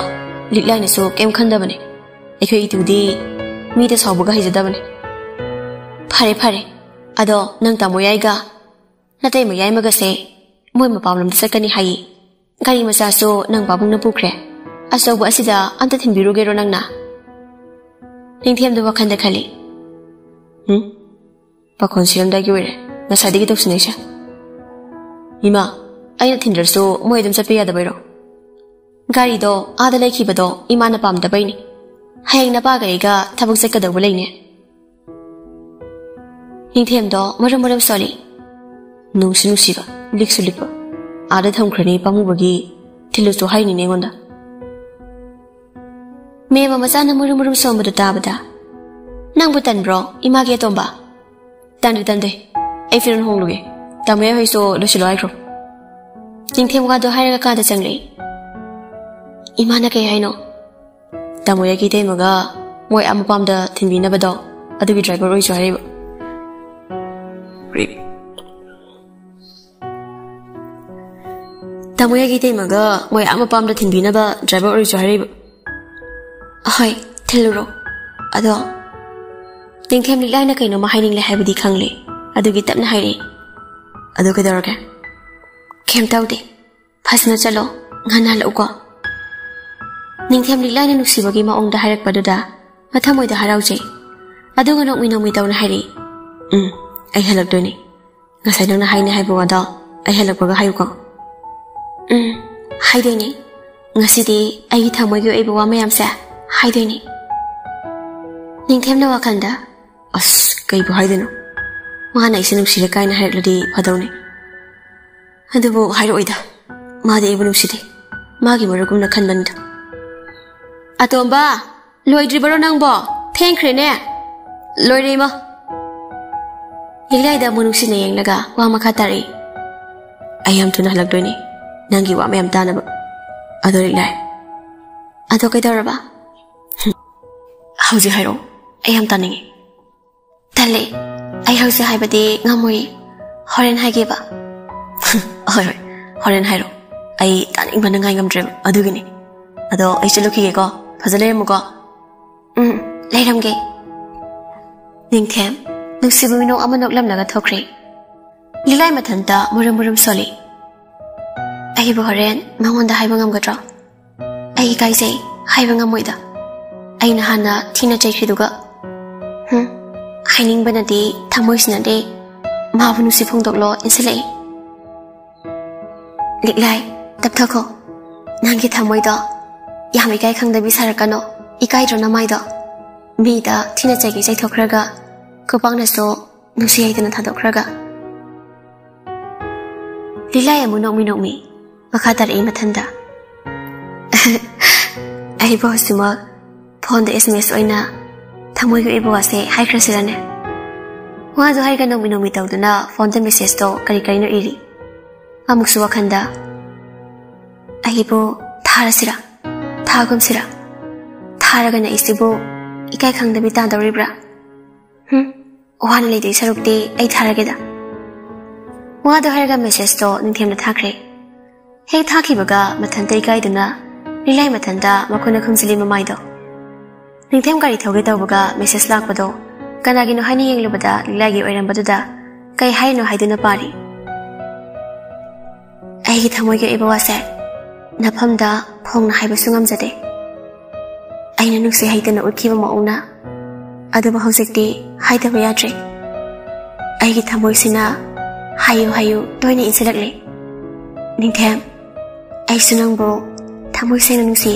ꯂꯤꯛꯂꯥꯏꯅꯁꯨ ꯀꯩꯝ ꯈꯟꯗꯕꯅꯦ ꯑꯩꯈꯣꯏ ꯏꯇꯨꯗꯤ ꯃꯤꯗ ꯁꯥꯎꯕꯒ ꯍꯩꯖꯗꯕꯅꯦ ꯐꯔꯦ ꯐꯔꯦ ꯑꯗꯣ ꯅꯪ ꯇꯥꯃꯣ ꯌꯥꯏꯒ ꯅꯇꯩꯃ ꯌꯥꯏꯃꯒꯁꯦ ꯃꯣꯏ ꯃꯄꯥꯝꯂꯣꯝꯗ ꯆꯠꯀꯅꯤ ꯍꯥꯏꯌꯦ ꯒꯥꯔꯤ ꯃꯆꯥꯁꯨ ꯅꯪ ꯄꯥꯕꯨꯡꯅ ꯄꯨꯈ꯭ꯔꯦ ꯑꯆꯧꯕ ꯑꯁꯤꯗ ꯑꯝꯇ ꯊꯤꯟꯕꯤꯔꯨꯒꯦꯔꯣ ꯅꯪꯅ ꯅꯤꯡꯊꯦꯝꯗꯨ ꯋꯥꯈꯜꯗ ꯈꯜꯂꯤ ꯎꯝ ꯄꯥꯈꯣꯟ ꯁꯤꯔꯝꯗꯥꯏꯒꯤ ꯑꯣꯏꯔꯦ ꯉꯁꯥꯏꯗꯒꯤ ꯇꯧꯁꯤꯟꯅꯩꯁꯦ ꯏꯃꯥ ꯑꯩꯅ ꯊꯤꯟꯗ꯭ꯔꯁꯨ ꯃꯣꯏ ꯑꯗꯨꯝ ꯆꯠꯄ ꯌꯥꯗꯕꯩꯔꯣ ꯒꯥꯔꯤꯗꯣ ꯑꯥꯗ ꯂꯩꯈꯤꯕꯗꯣ ꯏꯃꯥꯅ ꯄꯥꯝꯗꯕꯩꯅꯤ ꯍꯌꯦꯡ ꯅꯄꯥꯒ ꯑꯩꯒ ꯊꯕꯛ ꯆꯠꯀꯗꯧꯕ ꯂꯩꯅꯦ ꯅꯤꯡꯊꯦꯝꯗꯣ ꯃꯔꯝ ꯃꯔꯝ ꯁꯣꯜꯂꯤ ꯅꯨꯡꯁꯨ ꯅꯨꯡꯁꯤꯕ ꯂꯤꯛꯁꯨ ꯂꯤꯛꯄ ꯑꯥꯗ ꯊꯝꯈ꯭ꯔꯅꯤ ꯄꯥꯝꯃꯨꯕꯒꯤ ꯊꯤꯜꯂꯨꯁꯨ ꯍꯥꯏꯅꯤꯅꯦ ꯑꯩꯉꯣꯟꯗ ꯃꯦꯝꯃ ꯃꯆꯥꯅ ꯃꯨꯔꯨꯝ ꯃꯨꯔꯨꯝ ꯁꯣꯟꯕꯗꯨ ꯇꯥꯕꯗ ꯅꯪꯕꯨ ꯇꯟꯕ꯭ꯔꯣ ꯏꯃꯥꯒꯤ ꯑꯇꯣꯝꯕ ꯇꯟꯗꯦ ꯇꯟꯗꯦ ꯑꯩ ꯐꯤꯔꯣꯟ ꯍꯣꯡꯂꯨꯒꯦ ꯇꯥꯃꯣ ꯍꯣꯏꯁꯨ ꯂꯣꯏꯁꯤꯜꯂꯣ ꯍꯥꯏꯈ꯭ꯔꯣ ꯅꯤꯡꯊꯦꯝ ꯋꯥꯗꯣ ꯍꯥꯏꯔꯒ ꯀꯥꯗ ꯆꯪꯂꯛꯏ ꯏꯃꯥꯅ ꯀꯩ ꯍꯥꯏꯅꯣ ꯇꯥꯃꯣ ꯌꯥꯏꯒꯤ ꯇꯩꯃꯒ ꯃꯣꯏ ꯑꯥ ꯃꯄꯥꯝꯗ ꯊꯤꯟꯕꯤꯅꯕꯗꯣ ꯑꯗꯨꯒꯤ ꯗ꯭ꯔꯥꯏꯚꯔ ꯑꯣꯏꯁꯨ ꯍꯥꯏꯔꯤꯕ ꯇꯥꯃꯣ ꯌꯥꯏꯒꯤ ꯇꯩꯃꯒ ꯃꯣꯏ ꯑꯥ ꯃꯄꯥꯝꯗ ꯊꯤꯟꯕꯤꯅꯕ ꯗ꯭ꯔꯥꯏꯚꯔ ꯑꯣꯏꯁꯨ ꯍꯥꯏꯔꯤꯕ ꯍꯣꯏ ꯊꯤꯜꯂꯨꯔꯣ ꯑꯗꯣ ꯅꯤꯡꯊꯦꯝ ꯂꯤꯛꯂꯥꯏꯅ ꯀꯩꯅꯣꯝꯃ ꯍꯥꯏꯅꯤꯡꯂꯦ ꯍꯥꯏꯕꯗꯤ ꯈꯪꯂꯦ ꯑꯗꯨꯒꯤ ꯇꯞꯅ ꯍꯥꯏꯔꯛꯏ ꯑꯗꯨ ꯀꯩꯗꯧꯔꯒꯦ ꯀꯩꯝ ꯇꯧꯗꯦ ꯐꯖꯅ ꯆꯠꯂꯣ ꯉꯟꯅ ꯍꯜꯂꯛꯎꯀꯣ ꯅꯤꯡꯊꯦꯝ ꯂꯤꯛꯂꯥꯏꯅ ꯅꯨꯡꯁꯤꯕꯒꯤ ꯃꯑꯣꯡꯗ ꯍꯥꯏꯔꯛꯄꯗꯨꯗ ꯃꯊꯃꯣꯏꯗ ꯍꯔꯥꯎꯖꯩ ꯑꯗꯨꯒ ꯅꯣꯛꯃꯤ ꯅꯣꯛꯃꯤ ꯇꯧꯅ ꯍꯥꯏꯔꯛꯏ ꯎꯝ ꯑꯩ ꯍꯜꯂꯛꯇꯣꯏꯅꯤ ꯉꯁꯥꯏ ꯅꯪꯅ ꯍꯥꯏꯅꯤ ꯍꯥꯏꯕ ꯋꯥꯗꯣ ꯑꯩ ꯍꯜꯂꯛꯄꯒ ꯍꯥꯏꯌꯨꯀꯣ ꯎꯝ ꯍꯥꯏꯗꯣꯏꯅꯤ ꯉꯁꯤꯗꯤ ꯑꯩꯒꯤ ꯊꯃꯣꯏꯒꯤ ꯑꯣꯏꯕ ꯋꯥ ꯃꯌꯥꯝꯁꯦ ꯍꯥꯏꯗꯣꯏꯅꯤ ꯅꯤꯡꯊꯦꯝꯅ ꯋꯥꯈꯜꯗ ꯑꯁ ꯀꯩꯕꯨ ꯍꯥꯏꯗꯣꯏꯅꯣ ꯃꯥꯅ ꯑꯩꯁꯦ ꯅꯨꯡꯁꯤꯔꯦ ꯀꯥꯏꯅ ꯍꯥꯏꯔꯛꯂꯗꯤ ꯐꯗꯧꯅꯤ ꯑꯗꯨꯕꯨ ꯍꯥꯏꯔꯛꯑꯣꯏꯗ ꯃꯥꯗꯤ ꯑꯩꯕꯨ ꯅꯨꯡꯁꯤꯗꯦ ꯃꯥꯒꯤ ꯃꯔꯨꯞꯒꯨꯝꯅ ꯈꯟꯕꯅꯤꯗ à tôm ba lôi đi bao năng bỏ thèn khre nè lôi Atomba, loidribaro nangbo, thankrene. Loidrima. Liglay da munung sinayang laga, wa makatari. Ayam tu na lagdoni, nangi wa mayam tanab. Ado liglay. Ado kay daraba. Hauji hayro, ayam taningi. Tali, ay hauji hay badi ngamoy, horen hay giba. Hoy hoy, horen hayro. hay taning ba nangai ngam à ado gini. sẽ ay silukige ko. 벌써 내일 먹어. 응, 내일 함께. 닝캠, 늑시부 민옥 아마 녹람 나가 토크리. 릴라이 마탄다 무름무름 소리. 아기 보호렌 망원다 하이방암 가죠. 아기 가이세 하이방암 모이다. 아이는 하나 티나 제이크두가. 응, 하이닝바나디 당모이시나디 마부누 시퐁독로 인슬레이. 릴라이, 답타고. 난게 다 모이다. ꯏꯀꯥꯏ ꯈꯪꯗꯕꯤ ꯁꯥꯔꯛꯀꯅꯣ ꯏꯀꯥꯏꯗ꯭ꯔꯣ ꯅꯃꯥꯏꯗꯣ ꯃꯤꯗ ꯊꯤꯅ ꯆꯩꯒꯤ ꯆꯩꯊꯣꯛꯈ꯭ꯔꯒ ꯈꯨꯄꯥꯛꯅꯁꯨ ꯅꯨꯡꯁꯤ ꯍꯩꯇꯅ ꯊꯥꯗꯣꯛꯈ꯭ꯔꯒ ꯂꯤꯂꯥꯏ ꯑꯃꯨꯛ ꯅꯣꯛꯃꯤ ꯅꯣꯛꯃꯤ ꯃꯈꯥ ꯇꯥꯔꯛꯏ ꯃꯊꯟꯗ ꯑꯩꯕꯨ ꯍꯧꯖꯤꯛꯃꯛ ꯐꯣꯟꯗ ꯑꯦꯁ ꯑꯦꯝ ꯑꯦꯁ ꯑꯣꯏꯅ ꯊꯃꯣꯏꯒꯤ ꯑꯣꯏꯕ ꯋꯥꯁꯦ ꯍꯥꯏꯈ꯭ꯔꯁꯤꯔꯅꯦ ꯋꯥꯗꯣ ꯍꯥꯏꯔꯒ ꯅꯣꯡꯃꯤ ꯅꯣꯡꯃꯤ ꯇꯧꯗꯨꯅ ꯐꯣꯟꯗ ꯃꯦꯁꯦꯖꯇꯣ ꯀꯔꯤ ꯀꯔꯤꯅꯣ ꯏꯔꯤ ꯑꯃꯨꯛꯁꯨ ꯋꯥꯈꯟꯗ ꯑꯩꯕꯨ ꯊꯥꯔꯁꯤꯔꯥ 타금 시라. 타라가나 이스보 이까이 강답이 따더리브라. 흠? 오하는 레이드 이사룩디 에이 타라게다. 와도 헬가 메시스도 능템나 타크레. 헤이 타키버가 마탄데 이까이드나 릴라이 마탄다 마코나 금슬리 마마이도. 능템가리 더게다오버가 메시지 락버도 까나기노 하니 잉르보다 릴라이기 오이란버도다 까이 하이노 하이드나 파리. 에이기 타모이게 이버와셀 나팜다. ꯐꯣꯡꯅ ꯍꯥꯏꯕꯁꯨ ꯉꯝꯖꯗꯦ ꯑꯩꯅ ꯅꯨꯡꯁꯤ ꯍꯩꯇꯅ ꯎꯠꯈꯤꯕ ꯃꯑꯣꯡꯅ ꯑꯗꯨꯕꯨ ꯍꯧꯖꯤꯛꯇꯤ ꯍꯥꯏꯗꯕ ꯌꯥꯗ꯭ꯔꯦ ꯑꯩꯒꯤ ꯊꯃꯣꯏꯁꯤꯅ ꯍꯥꯏꯌꯨ ꯍꯥꯏꯌꯨ ꯇꯣꯏꯅ ꯏꯟꯁꯤꯜꯂꯛꯂꯤ ꯅꯤꯡꯊꯦꯝ ꯑꯩꯁꯨ ꯅꯪꯕꯨ ꯊꯃꯣꯏ ꯁꯦꯡꯅ ꯅꯨꯡꯁꯤ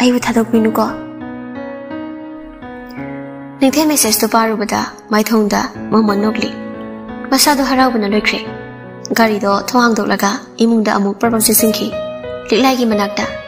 ꯑꯩꯕꯨ ꯊꯥꯗꯣꯛꯄꯤꯅꯨꯀꯣ ꯅꯤꯡꯊꯦꯝ ꯃꯦꯁꯦꯖꯇꯨ ꯄꯥꯔꯨꯕꯗ ꯃꯥꯏꯊꯣꯡꯗ ꯃꯃꯣꯟ ꯅꯣꯛꯂꯤ ꯃꯁꯥꯗꯣ ꯍꯔꯥꯎꯕꯅ ꯂꯣꯏꯈ꯭ꯔꯦ ꯒꯥꯔꯤꯗꯣ ꯊꯣꯡ ꯍꯥꯡꯗꯣꯛꯂꯒ ꯏꯃꯨꯡꯗ ꯑꯃꯨꯛ ꯄ꯭ꯔꯕꯛ lịch lai gì mà gimana kak?